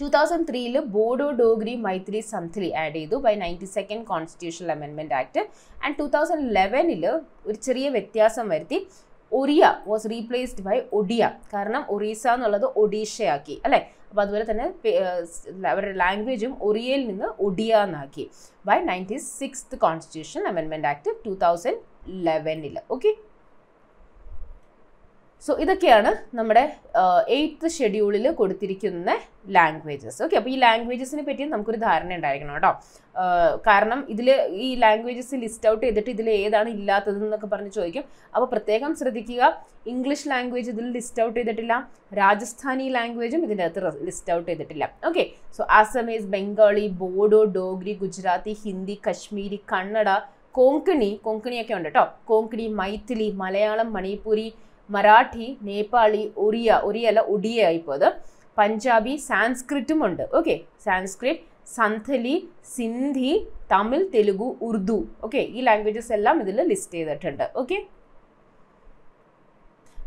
ടു തൗസൻഡ് ത്രീയിൽ ബോഡോ ഡോഗ്രി മൈത്രി സന്ഥലി ആഡ് ചെയ്തു ബൈ നയന്റി സെക്കൻഡ് കോൺസ്റ്റിറ്റ്യൂഷണൽ അമെൻമെന്റ് ആക്ട് ആൻഡ് ടു തൗസൻഡ് ലെവനിൽ ഒരു ചെറിയ വ്യത്യാസം വരുത്തി. Oriya was replaced by Odia. കാരണം ഒറീസ എന്നുള്ളത് ഒഡീഷയാക്കി അല്ലേ? അപ്പോൾ അതുപോലെ തന്നെ അവരുടെ ലാംഗ്വേജും ഒറിയയിൽ നിന്ന് ഒഡിയ എന്നാക്കി. ബൈ നയന്റി സിക്സ്ത് കോൺസ്റ്റിറ്റ്യൂഷൻ അമെൻമെന്റ് ആക്ട് ടു തൗസൻഡ് ലെവനിൽ ഓക്കെ സോ ഇതൊക്കെയാണ് നമ്മുടെ എയ്ത്ത് ഷെഡ്യൂളിൽ കൊടുത്തിരിക്കുന്ന ലാംഗ്വേജസ് ഓക്കെ അപ്പോൾ ഈ ലാംഗ്വേജസിനെ പറ്റി നമുക്കൊരു ധാരണ ഉണ്ടായിരിക്കണം കേട്ടോ. കാരണം ഇതിൽ ഈ ലാംഗ്വേജസ് ലിസ്റ്റ് ഔട്ട് ചെയ്തിട്ട് ഇതിൽ ഏതാണ് ഇല്ലാത്തത് എന്നൊക്കെ പറഞ്ഞ് ചോദിക്കും. അപ്പോൾ പ്രത്യേകം ശ്രദ്ധിക്കുക. ഇംഗ്ലീഷ് ലാംഗ്വേജ് ഇതിൽ ലിസ്റ്റ് ഔട്ട് ചെയ്തിട്ടില്ല. രാജസ്ഥാനി ലാംഗ്വേജും ഇതിന്റെ അകത്ത് ലിസ്റ്റ് ഔട്ട് ചെയ്തിട്ടില്ല. ഓക്കെ സോ ആസമീസ് ബംഗാളി ബോഡോ ഡോഗ്രി ഗുജറാത്തി ഹിന്ദി കശ്മീരി കന്നഡ കോങ്കണി കോങ്കണിയൊക്കെ ഉണ്ട് കേട്ടോ കോങ്കണി മൈഥിലി മലയാളം മണിപ്പൂരി മറാഠി നേപ്പാളി ഒറിയ ഒറിയ അല്ല ഒഡിയ ഇപ്പോൾ അത് പഞ്ചാബി സാൻസ്ക്രിറ്റും ഉണ്ട്. ഓക്കെ സാൻസ്ക്രിറ്റ് സന്തലി സിന്ധി തമിഴ് തെലുഗു ഉറുദു. ഓക്കെ ഈ ലാംഗ്വേജസ് എല്ലാം ഇതിൽ ലിസ്റ്റ് ചെയ്തിട്ടുണ്ട്. Okay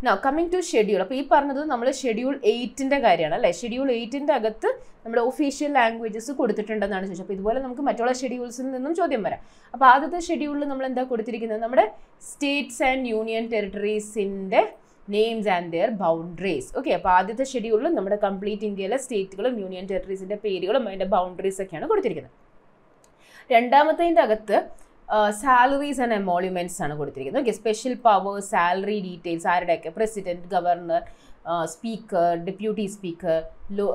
no coming to schedule അപ്പോൾ ഈ പറഞ്ഞത് നമ്മൾ ഷെഡ്യൂൾ എയ്റ്റിന്റെ കാര്യമാണ് അല്ലേ? ഷെഡ്യൂൾ എയ്റ്റിന്റെ അകത്ത് നമ്മുടെ ഒഫീഷ്യൽ ലാംഗ്വേജസ് കൊടുത്തിട്ടുണ്ടെന്നാണ് ചോദിച്ചത്. അപ്പോൾ ഇതുപോലെ നമുക്ക് മറ്റുള്ള ഷെഡ്യൂൾസിൽ നിന്നും ചോദ്യം വരാം. അപ്പോൾ ആദ്യത്തെ ഷെഡ്യൂളിൽ നമ്മൾ എന്താ കൊടുത്തിരിക്കുന്നത്? നമ്മുടെ states and union ടെറിട്ടറീസിന്റെ names and their boundaries okay അപ്പോൾ ആദ്യത്തെ ഷെഡ്യൂളിൽ നമ്മുടെ കംപ്ലീറ്റ് ഇന്ത്യയിലെ സ്റ്റേറ്റുകളും യൂണിയൻ ടെറിട്ടറീസിന്റെ പേരുകളും അതിന്റെ ബൗണ്ടറീസ് ഒക്കെയാണ് കൊടുത്തിരിക്കുന്നത്. രണ്ടാമത്തതിന്റെ അകത്ത് സാലറീസ് ആൻഡ് എമോളിമെന്റ്സ് ആണ് കൊടുത്തിരിക്കുന്നത്. Okay special power salary details ആരുടെയൊക്കെ? President governor speaker deputy speaker law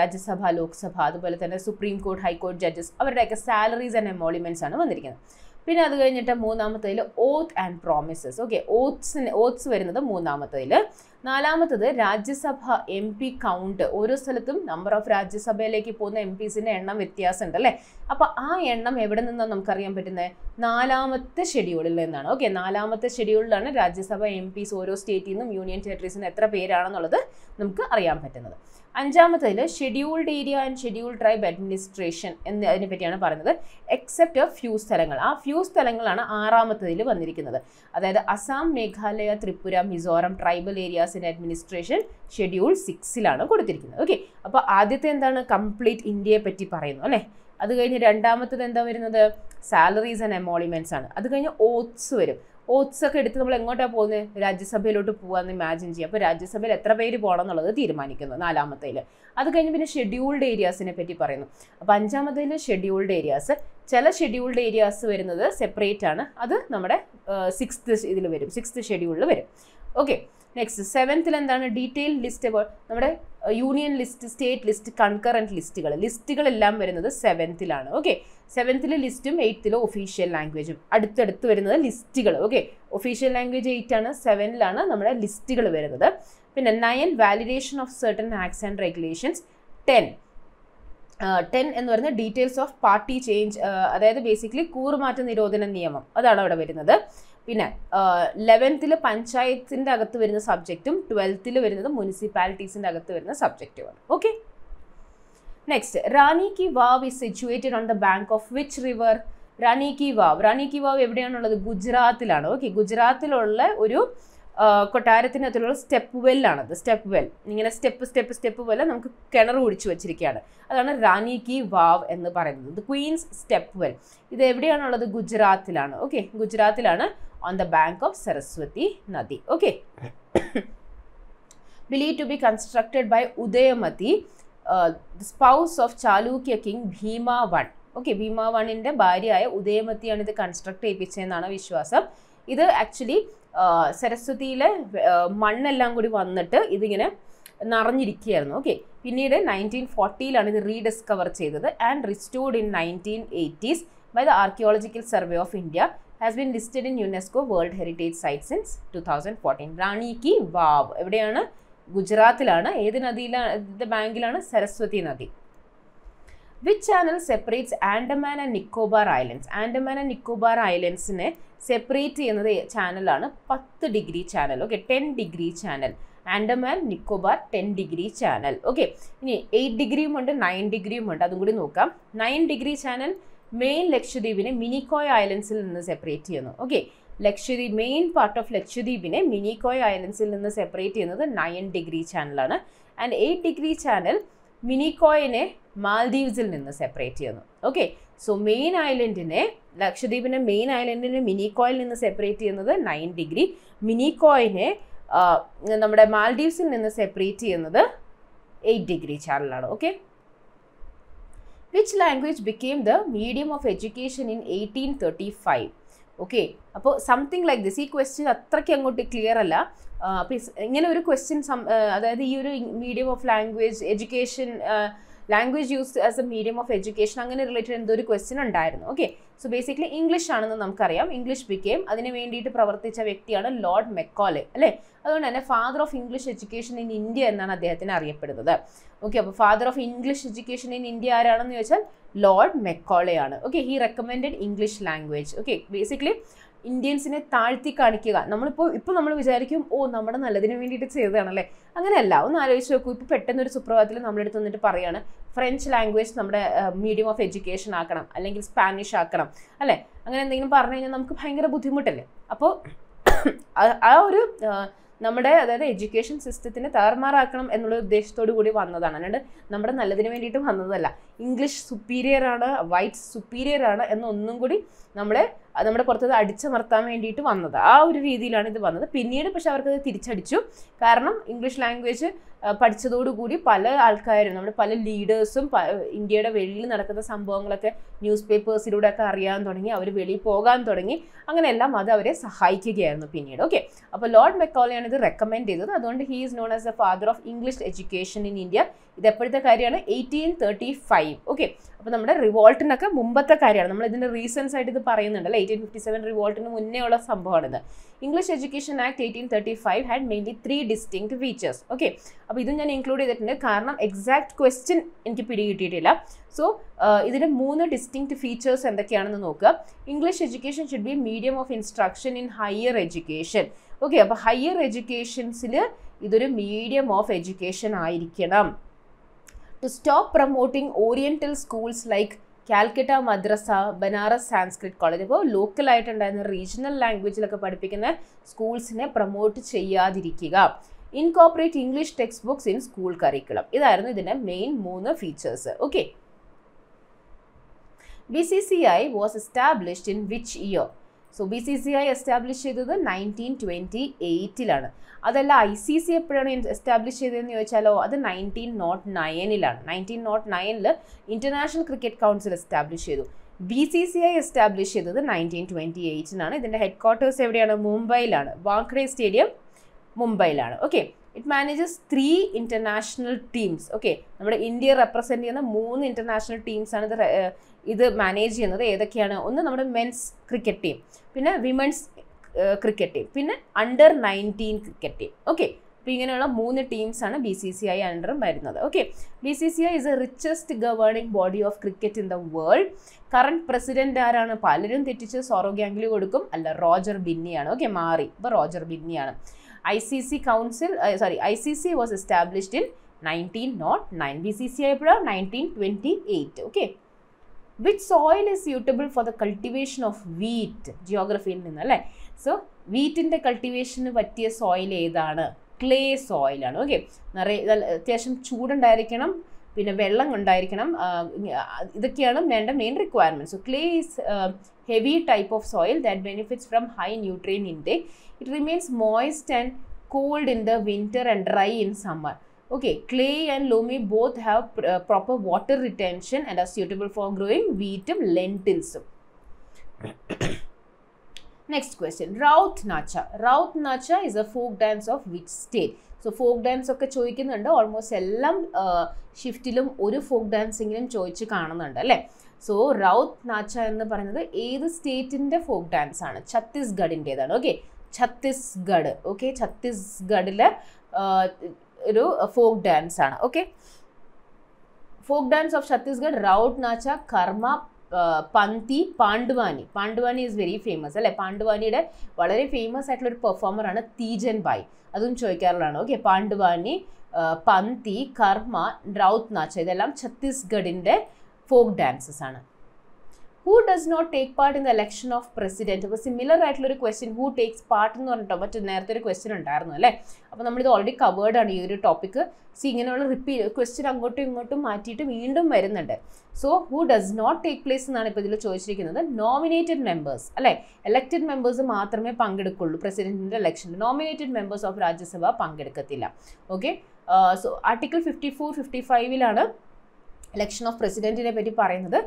Rajya Sabha Lok Sabha അതുപോലെ തന്നെ സുപ്രീം കോർട്ട് ഹൈക്കോടതി ജഡ്ജസ് അവരുടെയൊക്കെ സാലറീസ് ആൻഡ് എമോളിമെന്റ്സ് ആണ് വന്നിരിക്കുന്നത്. പിന്നെ അത് കഴിഞ്ഞിട്ട് മൂന്നാമത്തതിൽ ഓത്ത് ആൻഡ് പ്രോമിസസ് ഓക്കെ ഓത്ത്സിന് ഓത്ത്സ് വരുന്നത് മൂന്നാമത്തതിൽ നാലാമത്തത് രാജ്യസഭ എം പി കൗണ്ട് ഓരോ സ്ഥലത്തും നമ്പർ ഓഫ് രാജ്യസഭയിലേക്ക് പോകുന്ന എം പിസിന്റെ എണ്ണം വ്യത്യാസമുണ്ട് അല്ലേ? അപ്പോൾ ആ എണ്ണം എവിടെ നിന്നാണ് നമുക്കറിയാൻ പറ്റുന്നത് നാലാമത്തെ ഷെഡ്യൂളിൽ നിന്നാണ്. ഓക്കെ നാലാമത്തെ ഷെഡ്യൂളിലാണ് രാജ്യസഭ എം പിസ് ഓരോ സ്റ്റേറ്റിൽ നിന്നും യൂണിയൻ ടെറിട്ടറീസിൽ നിന്ന് എത്ര പേരാണെന്നുള്ളത് നമുക്ക് അറിയാൻ പറ്റുന്നത്. അഞ്ചാമത്തേതിൽ scheduled area and scheduled tribe administration എന്ന് അതിനെ പറ്റിയാണ് പറയുന്നത്. എക്സെപ്റ്റ് ഫ്യൂ സ്ഥലങ്ങൾ. ആ ഫ്യൂ സ്ഥലങ്ങളാണ് ആറാമത്തേതിൽ വന്നിരിക്കുന്നത്. അതായത് Assam Meghalaya Tripura Mizoram tribal areas in administration schedule സിക്സിലാണ് കൊടുത്തിരിക്കുന്നത്. ഓക്കെ അപ്പോൾ ആദ്യത്തെ എന്താണ്? കംപ്ലീറ്റ് ഇന്ത്യയെ പറ്റി പറയുന്നു അല്ലേ? അത് കഴിഞ്ഞ് രണ്ടാമത്തത് എന്താ വരുന്നത്? സാലറീസ് ആൻഡ് എമോളിമെന്റ്സ് ആണ്. അത് കഴിഞ്ഞ് ഓത്സ് വരും. ഓട്സ് ഒക്കെ എടുത്ത് നമ്മൾ എങ്ങോട്ടാണ് പോകുന്നത് രാജ്യസഭയിലോട്ട് പോകാമെന്ന് ഇമാജിൻ ചെയ്യുക അപ്പോൾ രാജ്യസഭയിൽ എത്ര പേര് പോകണം എന്നുള്ളത് തീരുമാനിക്കുന്നു നാലാമത്തേൽ അത് കഴിഞ്ഞ് പിന്നെ ഷെഡ്യൂൾഡ് ഏരിയാസിനെ പറ്റി പറയുന്നു. അപ്പോൾ അഞ്ചാമത്തേൽ ഷെഡ്യൂൾഡ് ഏരിയാസ് ചില ഷെഡ്യൂൾഡ് ഏരിയാസ് വരുന്നത് സെപ്പറേറ്റ് ആണ്. അത് നമ്മുടെ സിക്സ്ത് ഇതിൽ വരും. സിക്സ്ത് ഷെഡ്യൂളിൽ വരും. ഓക്കെ നെക്സ്റ്റ് സെവൻത്തിൽ എന്താണ്? ഡീറ്റെയിൽ ലിസ്റ്റ് നമ്മുടെ union list state list concurrent ലിസ്റ്റുകൾ ലിസ്റ്റുകളെല്ലാം വരുന്നത് സെവൻത്തിലാണ് ഓക്കെ സെവൻത്തിലെ ലിസ്റ്റും എയ്ത്തിലെ ഒഫീഷ്യൽ ലാംഗ്വേജും അടുത്തടുത്ത് വരുന്നത് ലിസ്റ്റുകൾ ഓക്കെ ഒഫീഷ്യൽ ലാംഗ്വേജ് എയ്റ്റ് ആണ്. സെവനിലാണ് നമ്മുടെ ലിസ്റ്റുകൾ വരുന്നത്. പിന്നെ nine validation of certain acts and regulations ten ten എന്ന് പറയുന്നത് ഡീറ്റെയിൽസ് ഓഫ് പാർട്ടി ചേഞ്ച് അതായത് ബേസിക്കലി കൂറുമാറ്റ നിരോധന നിയമം. അതാണ് അവിടെ വരുന്നത്. പിന്നെ ലെവൻത്തിൽ പഞ്ചായത്തിന്റെ അകത്ത് വരുന്ന സബ്ജക്റ്റും ട്വൽത്തിൽ വരുന്നത് മുനിസിപ്പാലിറ്റീസിന്റെ അകത്ത് വരുന്ന സബ്ജക്റ്റുമാണ് okay next Rani ki Vav is situated on the bank of which river Rani ki Vav. Rani ki Vav എവിടെയാണുള്ളത്? ഗുജറാത്തിലാണ്. ഓക്കെ ഗുജറാത്തിലുള്ള ഒരു കൊട്ടാരത്തിനകത്തുള്ള സ്റ്റെപ്പ് വെല്ലാണത് സ്റ്റെപ്പ് വെൽ ഇങ്ങനെ സ്റ്റെപ്പ് സ്റ്റെപ്പ് സ്റ്റെപ്പ് പോലെ നമുക്ക് കിണർ കുടിച്ചു വെച്ചിരിക്കുകയാണ്. അതാണ് റാണി കി വാവ് എന്ന് പറയുന്നത്. ദ ക്വീൻസ് സ്റ്റെപ്പ് വെൽ ഇത് എവിടെയാണുള്ളത്? ഗുജറാത്തിലാണ്. ഓക്കെ ഗുജറാത്തിലാണ്. On the bank of Saraswati നദി okay believe to be constructed by Udayamati spouse of Chalukya king Bhima one okay Bhima വണ്ണിന്റെ ഭാര്യയായ ഉദയമതിയാണ് ഇത് കൺസ്ട്രക്ട് ചെയ്യിപ്പിച്ചതെന്നാണ് വിശ്വാസം. ഇത് ആക്ച്വലി സരസ്വതിയിലെ മണ്ണെല്ലാം കൂടി വന്നിട്ട് ഇതിങ്ങനെ നിറഞ്ഞിരിക്കുകയായിരുന്നു. ഓക്കെ പിന്നീട് നയന്റീൻ ഫോർട്ടിയിലാണ് ഇത് റീഡിസ്കവർ ചെയ്തത് and restored in nineteen eighties by the archaeological survey of India has been listed in UNESCO world heritage site since two thousand fourteen Rani ki Vav എവിടെയാണ്? ഗുജറാത്തിലാണ്. ഏത് നദിയിലാണ് ബാങ്കിലാണ്? സരസ്വതി നദി. Which channel separates Andaman and Nicobar islands Andaman and Nicobar ഐലൻഡ്സിനെ separate ചെയ്യുന്നത് ചാനലാണ് പത്ത് degree channel okay ten degree channel Andaman Nicobar ten degree channel okay ഇനി എയ്റ്റ് ഡിഗ്രിയും ഉണ്ട് നയൻ ഡിഗ്രിയും ഉണ്ട്. അതും കൂടി നോക്കാം. നയൻ ഡിഗ്രി ചാനൽ മെയിൻ ലക്ഷദ്വീപിനെ മിനിക്കോയ് ഐലൻഡ്സിൽ നിന്ന് സെപ്പറേറ്റ് ചെയ്യുന്നു. Okay Lakshadweep main part of ലക്ഷദ്വീപിനെ Minicoy ഐലൻഡ്സിൽ നിന്ന് സെപ്പറേറ്റ് ചെയ്യുന്നത് നയൻ ഡിഗ്രി ചാനലാണ് ആൻഡ് എയ്റ്റ് ഡിഗ്രി ചാനൽ മിനിക്കോയിനെ മാൽദീവ്സിൽ നിന്ന് സെപ്പറേറ്റ് ചെയ്യുന്നു. ഓക്കെ സോ മെയിൻ ഐലൻഡിനെ ലക്ഷദ്വീപിനെ മെയിൻ ഐലൻഡിനെ മിനിക്കോയിൽ നിന്ന് സെപ്പറേറ്റ് ചെയ്യുന്നത് നയൻ ഡിഗ്രി മിനിക്കോയിനെ നമ്മുടെ മാൽഡീവ്സിൽ നിന്ന് സെപ്പറേറ്റ് ചെയ്യുന്നത് എയ്റ്റ് ഡിഗ്രി ചാനലാണ് okay which language became the medium of education in eighteen thirty five okay അപ്പോൾ സംതിങ് ലൈക്ക് ദിസ് ഈ ക്വസ്റ്റ്യൻ അത്രയ്ക്ക് അങ്ങോട്ട് ക്ലിയർ അല്ല. അപ്പോൾ ഇങ്ങനെ ഒരു ക്വസ്റ്റ്യൻ അതായത് ഈ ഒരു medium of language education language use as a medium of education അങ്ങനെ റിലേറ്റഡ് എന്തോ ഒരു ക്വസ്റ്റ്യൻ ഉണ്ടായിരുന്നു. ഓക്കെ സോ ബേസിക്കലി ഇംഗ്ലീഷ് ആണെന്ന് നമുക്കറിയാം. ഇംഗ്ലീഷ് ബിക്കേം അതിന് വേണ്ടിയിട്ട് പ്രവർത്തിച്ച വ്യക്തിയാണ് ലോർഡ് മെക്കോലെ അല്ലേ? അതുകൊണ്ട് തന്നെ father of English education in India എന്നാണ് അദ്ദേഹത്തിന് അറിയപ്പെടുന്നത്. ഓക്കെ അപ്പോൾ father of English education in India ആരാണെന്ന് ചോദിച്ചാൽ ലോർഡ് മെക്കോളെ ആണ്. Okay he recommend English language okay basically ഇന്ത്യൻസിനെ താഴ്ത്തി കാണിക്കുക. നമ്മളിപ്പോൾ ഇപ്പോൾ നമ്മൾ വിചാരിക്കും ഓ നമ്മുടെ നല്ലതിന് വേണ്ടിയിട്ട് ചെയ്തതാണല്ലേ? അങ്ങനെയല്ല. ഒന്ന് ആലോചിച്ച് നോക്കൂ. ഇപ്പോൾ പെട്ടെന്ന് ഒരു സുപ്രഭാതത്തിൽ നമ്മളെടുത്ത് വന്നിട്ട് പറയാണ് ഫ്രഞ്ച് ലാംഗ്വേജ് നമ്മുടെ മീഡിയം ഓഫ് എഡ്യൂക്കേഷൻ ആക്കണം. അല്ലെങ്കിൽ സ്പാനിഷ് ആക്കണം. അല്ലേ? അങ്ങനെ എന്തെങ്കിലും പറഞ്ഞു കഴിഞ്ഞാൽ നമുക്ക് ഭയങ്കര ബുദ്ധിമുട്ടല്ലേ? അപ്പോൾ ആ ഒരു നമ്മുടെ അതായത് എഡ്യൂക്കേഷൻ സിസ്റ്റത്തിനെ താറുമാറാക്കണം എന്നുള്ള ഉദ്ദേശത്തോടു കൂടി വന്നതാണ്. അല്ലാണ്ട് നമ്മുടെ നല്ലതിന് വേണ്ടിയിട്ട് വന്നതല്ല. ഇംഗ്ലീഷ് സുപ്പീരിയർ ആണ് വൈറ്റ് സുപ്പീരിയർ ആണ് എന്നൊന്നും കൂടി നമ്മളെ നമ്മുടെ പുറത്തത് അടിച്ചമർത്താൻ വേണ്ടിയിട്ട് വന്നത്. ആ ഒരു രീതിയിലാണ് ഇത് വന്നത്. പിന്നീട് പക്ഷെ അവർക്കത് തിരിച്ചടിച്ചു. കാരണം ഇംഗ്ലീഷ് ലാംഗ്വേജ് പഠിച്ചതോടുകൂടി പല ആൾക്കാരും നമ്മുടെ പല ലീഡേഴ്സും ഇന്ത്യയുടെ വെളിയിൽ നടക്കുന്ന സംഭവങ്ങളൊക്കെ ന്യൂസ് പേപ്പേഴ്സിലൂടെ ഒക്കെ അറിയാൻ തുടങ്ങി അവർ വെളിയിൽ പോകാൻ തുടങ്ങി അങ്ങനെയെല്ലാം അത് അവരെ സഹായിക്കുകയായിരുന്നു പിന്നീട്. ഓക്കെ. അപ്പോൾ ലോർഡ് മെക്കോളിയാണ് ഇത് റെക്കമെൻഡ് ചെയ്തത്. അതുകൊണ്ട് he is known as a father of English education in India ഇത് എപ്പോഴത്തെ കാര്യമാണ്? എയ്റ്റീൻ തേർട്ടി ഫൈവ് ഓക്കെ അപ്പോൾ നമ്മുടെ റിവോൾട്ടിനൊക്കെ മുമ്പത്തെ കാര്യമാണ്. നമ്മൾ ഇതിന്റെ റീസൺസ് ആയിട്ട് ഇത് പറയുന്നുണ്ട് അല്ലേ? എയ്റ്റീൻ ഫിഫ്റ്റി സെവൻ റിവോൾട്ടിന് മുന്നേ ഉള്ള സംഭവമാണിത്. English education act eighteen thirty five had mainly three distinct features okay അപ്പോൾ ഇതും ഞാൻ ഇൻക്ലൂഡ് ചെയ്തിട്ടുണ്ട്. കാരണം എക്സാക്ട് ക്വസ്റ്റ്യൻ എനിക്ക് പിടികിട്ടിയിട്ടില്ല. സോ ഇതിന്റെ മൂന്ന് ഡിസ്റ്റിങ്ക്റ്റ് ഫീച്ചേഴ്സ് എന്തൊക്കെയാണെന്ന് നോക്കുക. English education should be medium of instruction in higher education okay അപ്പോൾ ഹയർ എഡ്യൂക്കേഷൻസിൽ ഇതൊരു മീഡിയം ഓഫ് എഡ്യൂക്കേഷൻ ആയിരിക്കണം. To stop promoting oriental schools like Calcutta Madrasa Banaras Sanskrit college അപ്പോൾ ലോക്കലായിട്ടുണ്ടായിരുന്ന റീജിയണൽ ലാംഗ്വേജിലൊക്കെ പഠിപ്പിക്കുന്ന സ്കൂൾസിനെ പ്രൊമോട്ട് ചെയ്യാതിരിക്കുക. Incorporate English text books in school curriculum ഇതായിരുന്നു ഇതിന്റെ മെയിൻ മൂന്ന് features okay B C C I was established in which year so B C C I establish ചെയ്തത് നയന്റീൻ ട്വന്റി എയ്റ്റിലാണ് അതല്ല ഐ സി സി എപ്പോഴാണ് establish ചെയ്തതെന്ന് ചോദിച്ചാലോ അത് നയന്റീൻ നോട്ട് നയനിലാണ് നയന്റീൻ നോട്ട് നയനിൽ ഇന്റർനാഷണൽ ക്രിക്കറ്റ് കൗൺസിൽ എസ്റ്റാബ്ലിഷ് ചെയ്തു. B C C I establish ചെയ്തത് നയന്റീൻ ട്വന്റി എയ്റ്റിനാണ് ഇതിന്റെ ഹെഡ് ക്വാർട്ടേഴ്സ് എവിടെയാണ്? മുംബൈയിലാണ്. Wankhede stadium മുംബൈയിലാണ്. Okay it manages three international teams okay നമ്മുടെ ഇന്ത്യ റെപ്രസെന്റ് ചെയ്യുന്ന മൂന്ന് ഇന്റർനാഷണൽ ടീംസാണ് ഇത് ഇത് മാനേജ് ചെയ്യുന്നത്. ഏതൊക്കെയാണ്? ഒന്ന് നമ്മുടെ മെൻസ് ക്രിക്കറ്റ് ടീം പിന്നെ വിമൻസ് ക്രിക്കറ്റ് ടീം പിന്നെ under nineteen cricket team okay അപ്പോൾ ഇങ്ങനെയുള്ള മൂന്ന് ടീംസാണ് ബി സി സി ഐ അണ്ടറും വരുന്നത്. Okay B C C I is a richest governing body of cricket in the world current president ആരാണ്? പലരും തെറ്റിച്ച് സോറോ ഗാംഗ്ലി കൊടുക്കും. അല്ല റോജർ ബിന്നിയാണ്. ഓക്കെ മാറി. ഇപ്പോൾ Roger ബിന്നിയാണ്. I C C council sorry I C C was established in nineteen nought nine B C C ആയപ്പോഴാണ് nineteen twenty eight okay which soil is suitable for the cultivation of wheat ജിയോഗ്രഫിയിൽ നിന്ന് അല്ലേ? So വീറ്റിന്റെ കൾട്ടിവേഷന് പറ്റിയ soil ഏതാണ്? Clay സോയിലാണ് okay നിറയെ അത്യാവശ്യം ചൂടുണ്ടായിരിക്കണം. പിന്നെ വെള്ളം ഉണ്ടായിരിക്കണം ഇതൊക്കെയാണ് വേണ്ട main requirements so clay is heavy type of soil that benefits from high nutrient intake it remains moist and cold in the winter and dry in summer. Okay, clay and loamy both have pr- uh, proper water retention and are suitable for growing wheat and lentils. Next question, Raut Nacha. Raut Nacha is a folk dance of which state? So folk dance ഒക്കെ ചോദിക്കുന്നുണ്ട്. Almost എല്ലാം ഷിഫ്റ്റിലും ഒരു folk ഡാൻസിങ്ങിലും ചോദിച്ച് കാണുന്നുണ്ട് അല്ലേ? So Routh നാച്ച എന്ന് പറയുന്നത് ഏത് സ്റ്റേറ്റിന്റെ ഫോക്ക് ഡാൻസ് ആണ്? ഛത്തീസ്ഗഡിന്റേതാണ് ഓക്കെ ഛത്തീസ്ഗഡ് ഓക്കെ ഛത്തീസ്ഗഡിലെ ഒരു ഫോക്ക് ഡാൻസ് ആണ്. Okay folk dance of Chhattisgarh Raut Nacha Karma Panthi Pandavani. Pandavani is very famous അല്ലേ? പാണ്ഡുവാനിയുടെ വളരെ ഫേമസ് ആയിട്ടുള്ള ഒരു പെർഫോമറാണ് തീജൻ ബായ്. അതും ചോദിക്കാറുള്ളതാണ്. ഓക്കെ പാണ്ഡുവാനി പന്തി കർമ്മ റൗത്ത് നാച്ച ഇതെല്ലാം ഛത്തീസ്ഗഡിന്റെ ഫോക്ക് ഡാൻസസ് ആണ്. Who does not take part in the election of president അപ്പോൾ സിമിലർ ആയിട്ടുള്ള ഒരു ക്വസ്റ്റ്യൻ ഹൂ ടേക്സ് പാർട്ട് എന്ന് പറഞ്ഞിട്ടോ മറ്റു നേരത്തെ ഒരു ക്വസ്റ്റ്യൻ ഉണ്ടായിരുന്നു അല്ലേ? അപ്പോൾ നമ്മളിത് ഓൾറെഡി കവേർഡ് ആണ് ഈ ഒരു ടോപ്പിക്ക് സി ഇങ്ങനെയുള്ള റിപ്പീറ്റ് ക്വസ്റ്റ്യൻ അങ്ങോട്ടും ഇങ്ങോട്ടും മാറ്റിയിട്ട് വീണ്ടും വരുന്നുണ്ട്. So who does not take place എന്നാണ് ഇപ്പോൾ ഇതിൽ ചോദിച്ചിരിക്കുന്നത്? നോമിനേറ്റഡ് മെമ്പേഴ്സ് അല്ലേ? എലക്റ്റഡ് മെമ്പേഴ്സ് മാത്രമേ പങ്കെടുക്കുള്ളൂ പ്രസിഡന്റിന്റെ ഇലക്ഷനിൽ nominated members of Rajya Sabha പങ്കെടുക്കത്തില്ല. Okay so article fifty four fifty ഫൈവിലാണ് election of പ്രസിഡന്റിനെ പറ്റി പറയുന്നത്.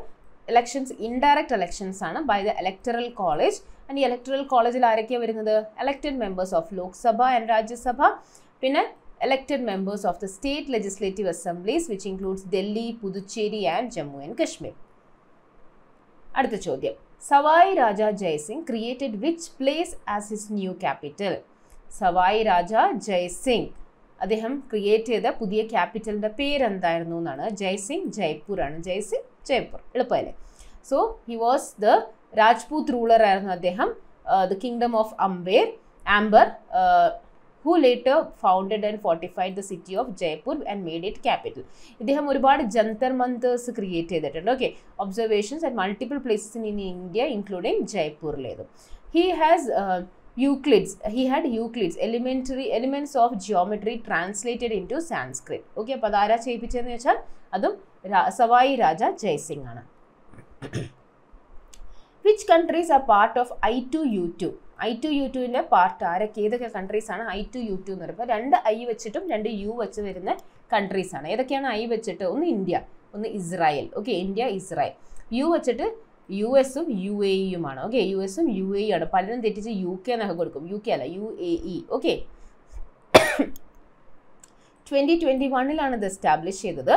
ഇലക്ഷൻസ് ഇൻഡയറക്റ്റ് ഇലക്ഷൻസ് ആണ് by the electoral college and ഈ ഇലക്ടറൽ കോളേജിൽ ആരൊക്കെയാണ് വരുന്നത്? Elected members of Lok Sabha and Rajya Sabha പിന്നെ elected members of the state legislative assemblies which includes Delhi, Puducherry and Jammu and Kashmir. അടുത്ത ചോദ്യം. Sawai Raja Jai Singh created which place as his new capital Sawai Raja Jai Singh. അദ്ദേഹം create ചെയ്ത പുതിയ ക്യാപിറ്റലിന്റെ പേരെന്തായിരുന്നു എന്നാണ്? ജയ്സിംഗ് ജയ്പൂർ ആണ്. ജയ്സിംഗ് ജയ്പൂർ എളുപ്പമല്ലേ? So he was the Rajput ruler ആയിരുന്നു അദ്ദേഹം. The kingdom of Amber Amber who later founded and fortified the city of Jaipur and made it capital ഇദ്ദേഹം ഒരുപാട് ജന്തർ മന്തേഴ്സ് ക്രിയേറ്റ് ചെയ്തിട്ടുണ്ട്. Okay observations and multiple places in India including ജയ്പൂരിലേതും he has Euclid's he had Euclid's elementary elements of geometry translated in to Sanskrit okay അപ്പോൾ അതാരാ ചെയ്യിപ്പിച്ചതെന്ന് വെച്ചാൽ അതും സവായി രാജ ജയ്സിംഗ് ആണ് which countries are part of I two U two I two U ടുവിന്റെ part ആരൊക്കെ? ഏതൊക്കെ countries ആണ് ഐ ടു യു ടു എന്ന് പറയുമ്പോൾ രണ്ട് ഐ വെച്ചിട്ടും രണ്ട് യു വെച്ച് വരുന്ന കൺട്രീസ് ആണ്. ഏതൊക്കെയാണ് ഐ വെച്ചിട്ട്? ഒന്ന് ഇന്ത്യ ഒന്ന് Israel. Okay India Israel. U വെച്ചിട്ട് യു എസും യു എ ഇയുമാണ് ഓക്കെ യു എസും യു എ ആണ് പലരും തെറ്റിച്ച് യു കെ എന്നൊക്കെ കൊടുക്കും. യു കെ അല്ല U A E okay twenty twenty വണ്ണിലാണ് ഇത് എസ്റ്റാബ്ലിഷ് ചെയ്തത്.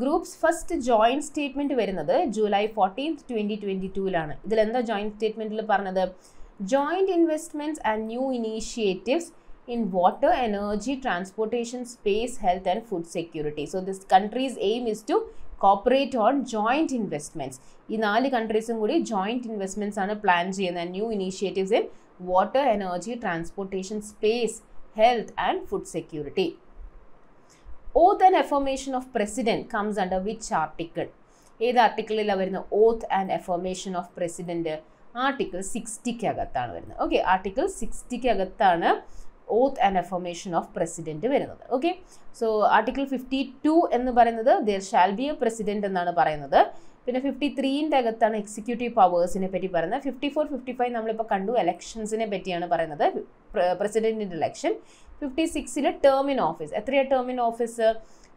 ഗ്രൂപ്പ്സ് ഫസ്റ്റ് ജോയിന്റ് സ്റ്റേറ്റ്മെന്റ് വരുന്നത് ജൂലൈ ഫോർട്ടീൻത്ത് ട്വന്റി ട്വന്റി ടൂവിലാണ് ഇതിലെന്താ ജോയിന്റ് സ്റ്റേറ്റ്മെന്റിൽ പറഞ്ഞത്? Joint investments and new initiatives in water, energy, transportation, space, health, and food security. So, this country's aim is to cooperate on joint investments ഈ നാല് കൺട്രീസും കൂടി joint investments ആണ് plan ചെയ്യുന്നത്. New initiatives in water energy transportation space health and food security oath and affirmation of president comes under which article ഏത് ആർട്ടിക്കിളിലാണ് വരുന്നത് oath and affirmation of president article സിക്സ്റ്റിക്ക് അകത്താണ് വരുന്നത്. ഓക്കെ ആർട്ടിക്കിൾ സിക്സ്റ്റിക്ക് അകത്താണ് oath and affirmation of president വരുന്നത്. Okay so article fifty two എന്ന് പറയുന്നത് there shall be a president എന്നാണ് പറയുന്നത്. പിന്നെ ഫിഫ്റ്റി ത്രീന്റെ അകത്താണ് എക്സിക്യൂട്ടീവ് പവേഴ്സിനെ പറ്റി പറയുന്നത്. ഫിഫ്റ്റി ഫോർ ഫിഫ്റ്റി ഫൈവ് നമ്മളിപ്പോൾ കണ്ടു എലക്ഷൻസിനെ പറ്റിയാണ് പറയുന്നത്. പ്രസിഡന്റിന്റെ ഇലക്ഷൻ ഫിഫ്റ്റി സിക്സിൽ ടേം ഇൻ ഓഫീസ് എത്രയാണ് term in office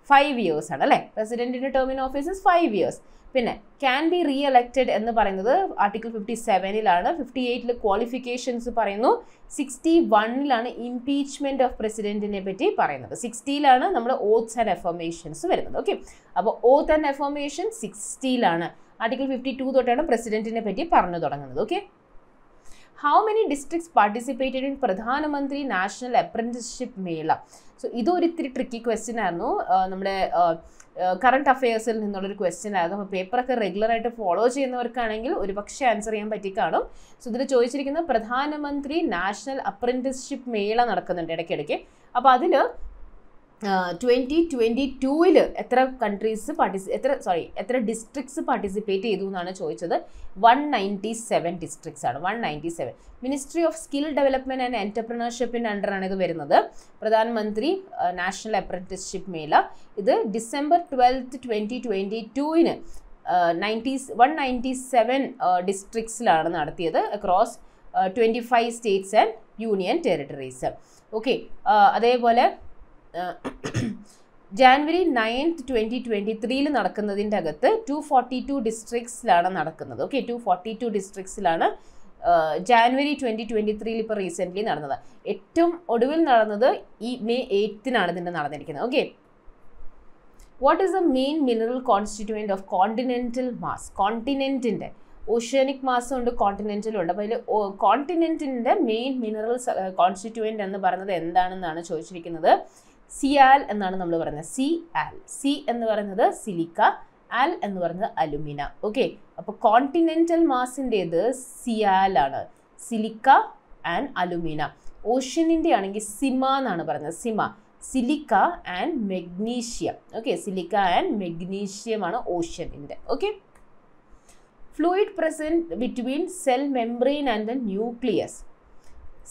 five years ആണ് അല്ലേ? പ്രസിഡന്റിന്റെ term in office five years പിന്നെ ക്യാൻ ബി റീ എലക്റ്റഡ് എന്ന് പറയുന്നത് ആർട്ടിക്കിൾ ഫിഫ്റ്റി സെവനിലാണ് ഫിഫ്റ്റി എയ്റ്റിൽ ക്വാളിഫിക്കേഷൻസ് പറയുന്നു സിക്സ്റ്റി വണ്ണിലാണ് ഇംപീച്ച്മെന്റ് ഓഫ് പ്രസിഡന്റിനെ പറ്റി പറയുന്നത്. സിക്സ്റ്റിയിലാണ് നമ്മൾ ഓത്ത്സ് ആൻഡ് എഫോമേഷൻസ് വരുന്നത് ഓക്കെ അപ്പോൾ ഓത്ത് ആൻഡ് എഫോമേഷൻ സിക്സ്റ്റിയിലാണ് ആർട്ടിക്കിൾ ഫിഫ്റ്റി ടു തൊട്ടാണ് പ്രസിഡന്റിനെ പറ്റി പറഞ്ഞു തുടങ്ങുന്നത് okay how many districts participated in Pradhan Mantri national apprenticeship Mela so ഇതൊരു ഇത്തിരി ട്രിക്കി ക്വസ്റ്റ്യൻ ആയിരുന്നു നമ്മുടെ കറണ്ട് അഫയേഴ്സിൽ നിന്നുള്ളൊരു ക്വസ്റ്റ്യൻ ആയിരുന്നു. അപ്പോൾ പേപ്പറൊക്കെ റെഗുലറായിട്ട് ഫോളോ ചെയ്യുന്നവർക്കാണെങ്കിൽ ഒരുപക്ഷെ ആൻസർ ചെയ്യാൻ പറ്റി കാണും. സോ ഇതിൽ ചോദിച്ചിരിക്കുന്നത് പ്രധാനമന്ത്രി നാഷണൽ അപ്രന്റിസ്ഷിപ്പ് മേള നടക്കുന്നുണ്ട് ഇടയ്ക്കിടയ്ക്ക്. അപ്പോൾ അതിൽ ട്വന്റി ട്വന്റി ടൂവിൽ എത്ര കൺട്രീസ് പാർട്ടിസി എത്ര സോറി എത്ര ഡിസ്ട്രിക്ട്സ് പാർട്ടിസിപ്പേറ്റ് ചെയ്തു എന്നാണ് ചോദിച്ചത്. വൺ നയന്റി സെവൻ ഡിസ്ട്രിക്ട്സ് ആണ് one ninety seven ministry of skill development and എന്റർപ്രണർഷിപ്പിന്റെ അണ്ടറാണ് ഇത് വരുന്നത്. പ്രധാനമന്ത്രി നാഷണൽ അപ്രന്റിസ്ഷിപ്പ് മേള ഇത് ഡിസംബർ ട്വൽത്ത് ട്വന്റി ട്വന്റി ടൂവിന് നയന്റി വൺ നയന്റി സെവൻ ഡിസ്ട്രിക്ട്സിലാണ് നടത്തിയത് across twenty five states and union territories okay അതേപോലെ ജാനുവരി നയൻത്ത് ട്വന്റി ട്വന്റി ത്രീയിൽ നടക്കുന്നതിന്റെ അകത്ത് ടു ഫോർട്ടി ടു ഡിസ്ട്രിക്ട്സിലാണ് നടക്കുന്നത്. ഓക്കെ ടു ഫോർട്ടി ടു ഡിസ്ട്രിക്ട്സിലാണ് ജാനുവരി ട്വന്റി ട്വന്റി ത്രീയിൽ ഇപ്പോൾ റീസെന്റ്ലി നടന്നത്. ഏറ്റവും ഒടുവിൽ നടന്നത് ഈ മെയ് എയ്ത്തിനാണ് ഇതിന്റെ നടന്നിരിക്കുന്നത്. Okay what is the main mineral constituent of continental mass കോണ്ടിനെന്റിന്റെ oceanic മാസം ഉണ്ട് കോണ്ടിനെന്റലും ഉണ്ട്. അപ്പോൾ അതിൽ കോണ്ടിനെന്റിന്റെ മെയിൻ മിനറൽ കോൺസ്റ്റിറ്റ്യൂവന്റ് എന്ന് പറയുന്നത് എന്താണെന്നാണ് ചോദിച്ചിരിക്കുന്നത്? സിയാൽ എന്നാണ് നമ്മൾ പറയുന്നത്. C all. സി എന്ന് പറയുന്നത് സിലിക്ക ആൽ എന്ന് പറയുന്നത് അലുമിന. ഓക്കെ. അപ്പോൾ കോണ്ടിനെന്റൽ മാസിന്റേത് സിയാൽ ആണ്. Silica and alumina. ഓഷ്യനിന്റെ ആണെങ്കിൽ സിമ എന്നാണ് പറയുന്നത്. Sima. Silica and magnesium. Okay. Silica and magnesium ആണ് ഓഷ്യനിന്റെ okay. Fluid present between cell membrane and the nucleus.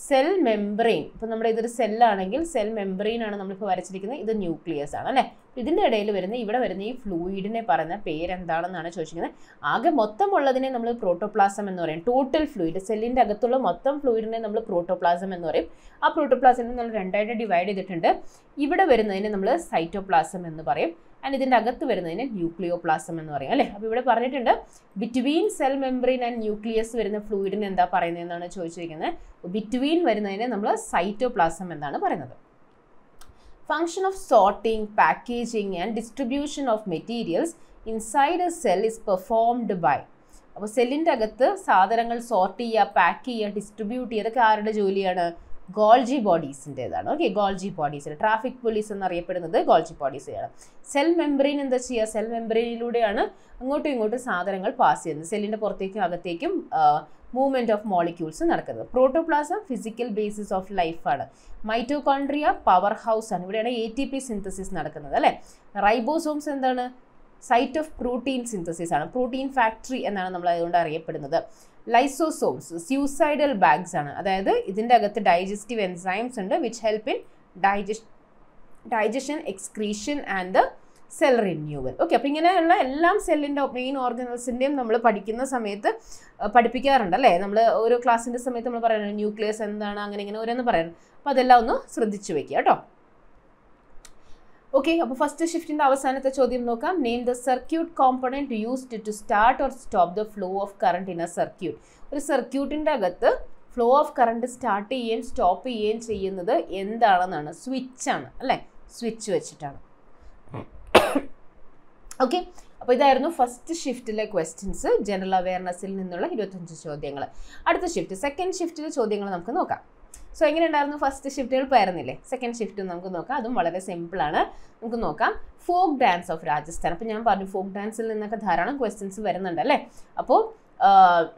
Cell membrane ഇപ്പം നമ്മുടെ ഇതൊരു സെല്ലാണെങ്കിൽ സെൽ മെംബ്രെയിൻ ആണ് നമ്മളിപ്പോൾ വരച്ചിരിക്കുന്നത്. ഇത് ന്യൂക്ലിയസ് ആണ് അല്ലേ? ഇതിന്റെ ഇടയിൽ വരുന്ന ഇവിടെ വരുന്ന ഈ ഫ്ലൂയിഡിനെ പറയുന്ന പേരെന്താണെന്നാണ് ചോദിച്ചിരിക്കുന്നത്. ആകെ മൊത്തമുള്ളതിനെ നമ്മൾ പ്രോട്ടോപ്ലാസം എന്ന് പറയും. ടോട്ടൽ ഫ്ലൂയിഡ് സെല്ലിന്റെ അകത്തുള്ള മൊത്തം ഫ്ലൂയിഡിനെ നമ്മൾ പ്രോട്ടോപ്ലാസം എന്ന് പറയും. ആ പ്രോട്ടോപ്ലാസിനെ നമ്മൾ രണ്ടായിട്ട് ഡിവൈഡ് ചെയ്തിട്ടുണ്ട്. ഇവിടെ വരുന്നതിനെ നമ്മൾ സൈറ്റോപ്ലാസം എന്ന് പറയും. ആൻഡ് ഇതിന്റെ അകത്ത് വരുന്നതിന് ന്യൂക്ലിയോപ്ലാസം എന്ന് പറയും അല്ലേ? അപ്പോൾ ഇവിടെ പറഞ്ഞിട്ടുണ്ട് between cell membrane and nucleus വരുന്ന ഫ്ലൂയിഡിന് എന്താ പറയുന്നതെന്നാണ് ചോദിച്ചിരിക്കുന്നത്. ബിറ്റ്വീൻ വരുന്നതിനെ നമ്മൾ സൈറ്റോപ്ലാസം എന്നാണ് പറയുന്നത്. Function of sorting packaging and distribution of materials inside a cell is performed by അപ്പോൾ സെല്ലിന്റെ അകത്ത് സാധനങ്ങൾ സോർട്ട് ചെയ്യുക പാക്ക് ചെയ്യുക ഡിസ്ട്രിബ്യൂട്ട് ചെയ്യുക അതൊക്കെ ആരുടെ ജോലിയാണ്? Golgi ബോഡീസിന്റെതാണ് okay Golgi bodies. Traffic police എന്നറിയപ്പെടുന്നത് ഗോൾജി ബോഡീസാണ് സെൽ മെമ്പറിൻ എന്താ ചെയ്യുക? സെൽ മെമ്പറിയിലൂടെയാണ് അങ്ങോട്ടും ഇങ്ങോട്ടും സാധനങ്ങൾ പാസ് ചെയ്യുന്നത്. സെല്ലിന്റെ പുറത്തേക്കും അകത്തേക്കും മൂവ്മെന്റ് ഓഫ് മോളിക്യൂൾസ് നടക്കുന്നത്. പ്രോട്ടോപ്ലാസം ഫിസിക്കൽ ബേസിസ് ഓഫ് ലൈഫാണ് മൈറ്റോകോൺട്രിയ പവർ ഹൗസ് ആണ്. ഇവിടെയാണ് എ ടി പി സിന്തസിസ് നടക്കുന്നത് അല്ലേ? റൈബോസോംസ് എന്താണ്? സൈറ്റ് ഓഫ് പ്രോട്ടീൻ സിന്തസിസ് ആണ്. പ്രോട്ടീൻ ഫാക്ടറി എന്നാണ് നമ്മൾ അതുകൊണ്ട് അറിയപ്പെടുന്നത്. ലൈസോസോംസ് സ്യൂസൈഡൽ ബാഗ്സ് ആണ്. അതായത് ഇതിന്റെ അകത്ത് ഡൈജസ്റ്റീവ് എൻസൈംസ് ഉണ്ട് which help in digest digestion excretion and cell renewal okay അപ്പോൾ ഇങ്ങനെയുള്ള എല്ലാം സെല്ലിന്റെ മെയിൻ ഓർഗനൽസിന്റെയും നമ്മൾ പഠിക്കുന്ന സമയത്ത് പഠിപ്പിക്കാറുണ്ട് അല്ലേ? നമ്മൾ ഓരോ ക്ലാസ്സിന്റെ സമയത്ത് നമ്മൾ പറയുന്നത് ന്യൂക്ലിയസ് എന്താണ് അങ്ങനെ ഇങ്ങനെ ഓരോന്ന് പറയുന്നത് അപ്പോൾ അതെല്ലാം ഒന്ന് ശ്രദ്ധിച്ചു വെക്കുക കേട്ടോ. ഓക്കെ അപ്പോൾ ഫസ്റ്റ് ഷിഫ്റ്റിന്റെ അവസാനത്തെ ചോദ്യം നോക്കാം. Name the circuit component used to start or stop the flow of current in a circuit ഒരു സർക്യൂട്ടിന്റെ അകത്ത് ഫ്ലോ ഓഫ് കറണ്ട് സ്റ്റാർട്ട് ചെയ്യുകയും സ്റ്റോപ്പ് ചെയ്യുകയും ചെയ്യുന്നത് എന്താണെന്നാണ്? സ്വിച്ചാണ് അല്ലേ? സ്വിച്ച് വെച്ചിട്ടാണ്. ഓക്കെ അപ്പോൾ ഇതായിരുന്നു ഫസ്റ്റ് ഷിഫ്റ്റിലെ ക്വസ്റ്റ്യൻസ് ജനറൽ അവയർനെസ്സിൽ നിന്നുള്ള ഇരുപത്തഞ്ച് ചോദ്യങ്ങൾ അടുത്ത ഷിഫ്റ്റ് സെക്കൻഡ് ഷിഫ്റ്റിലെ ചോദ്യങ്ങൾ നമുക്ക് നോക്കാം. സോ എങ്ങനെ ഉണ്ടായിരുന്നു? ഫസ്റ്റ് ഷിഫ്റ്റുകൾ ആയിരുന്നില്ലേ സെക്കൻഡ് ഷിഫ്റ്റ് നമുക്ക് നോക്കാം. അതും വളരെ സിമ്പിളാണ് നമുക്ക് നോക്കാം. ഫോക്ക് ഡാൻസ് ഓഫ് രാജസ്ഥാൻ അപ്പോൾ ഞാൻ പറഞ്ഞു ഫോക്ക് ഡാൻസിൽ നിന്നൊക്കെ ധാരാളം ക്വസ്റ്റ്യൻസ് വരുന്നുണ്ട് അല്ലേ? അപ്പോൾ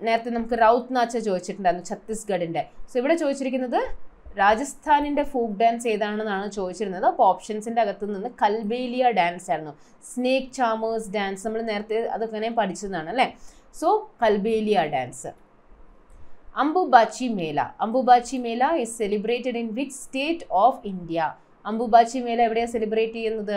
നേരത്തെ നമുക്ക് റൗത്ത് നാച്ച ചോദിച്ചിട്ടുണ്ടായിരുന്നു ഛത്തീസ്ഗഡിന്റെ സോ ഇവിടെ ചോദിച്ചിരിക്കുന്നത് രാജസ്ഥാനിന്റെ ഫോക്ക് ഡാൻസ് ഏതാണെന്നാണ് ചോദിച്ചിരുന്നത്? അപ്പോൾ ഓപ്ഷൻസിന്റെ അകത്ത് നിന്ന് കൽബേലിയ ഡാൻസ് ആയിരുന്നു. സ്നേക്ക് ചാമേഴ്സ് ഡാൻസ് നമ്മൾ നേരത്തെ അതൊക്കെ പഠിച്ചതാണ് അല്ലേ? So Kalbelia dance Ambubachi Mela Ambubachi Mela is celebrated in which state of India Ambubachi Mela എവിടെയാണ് സെലിബ്രേറ്റ് ചെയ്യുന്നത്?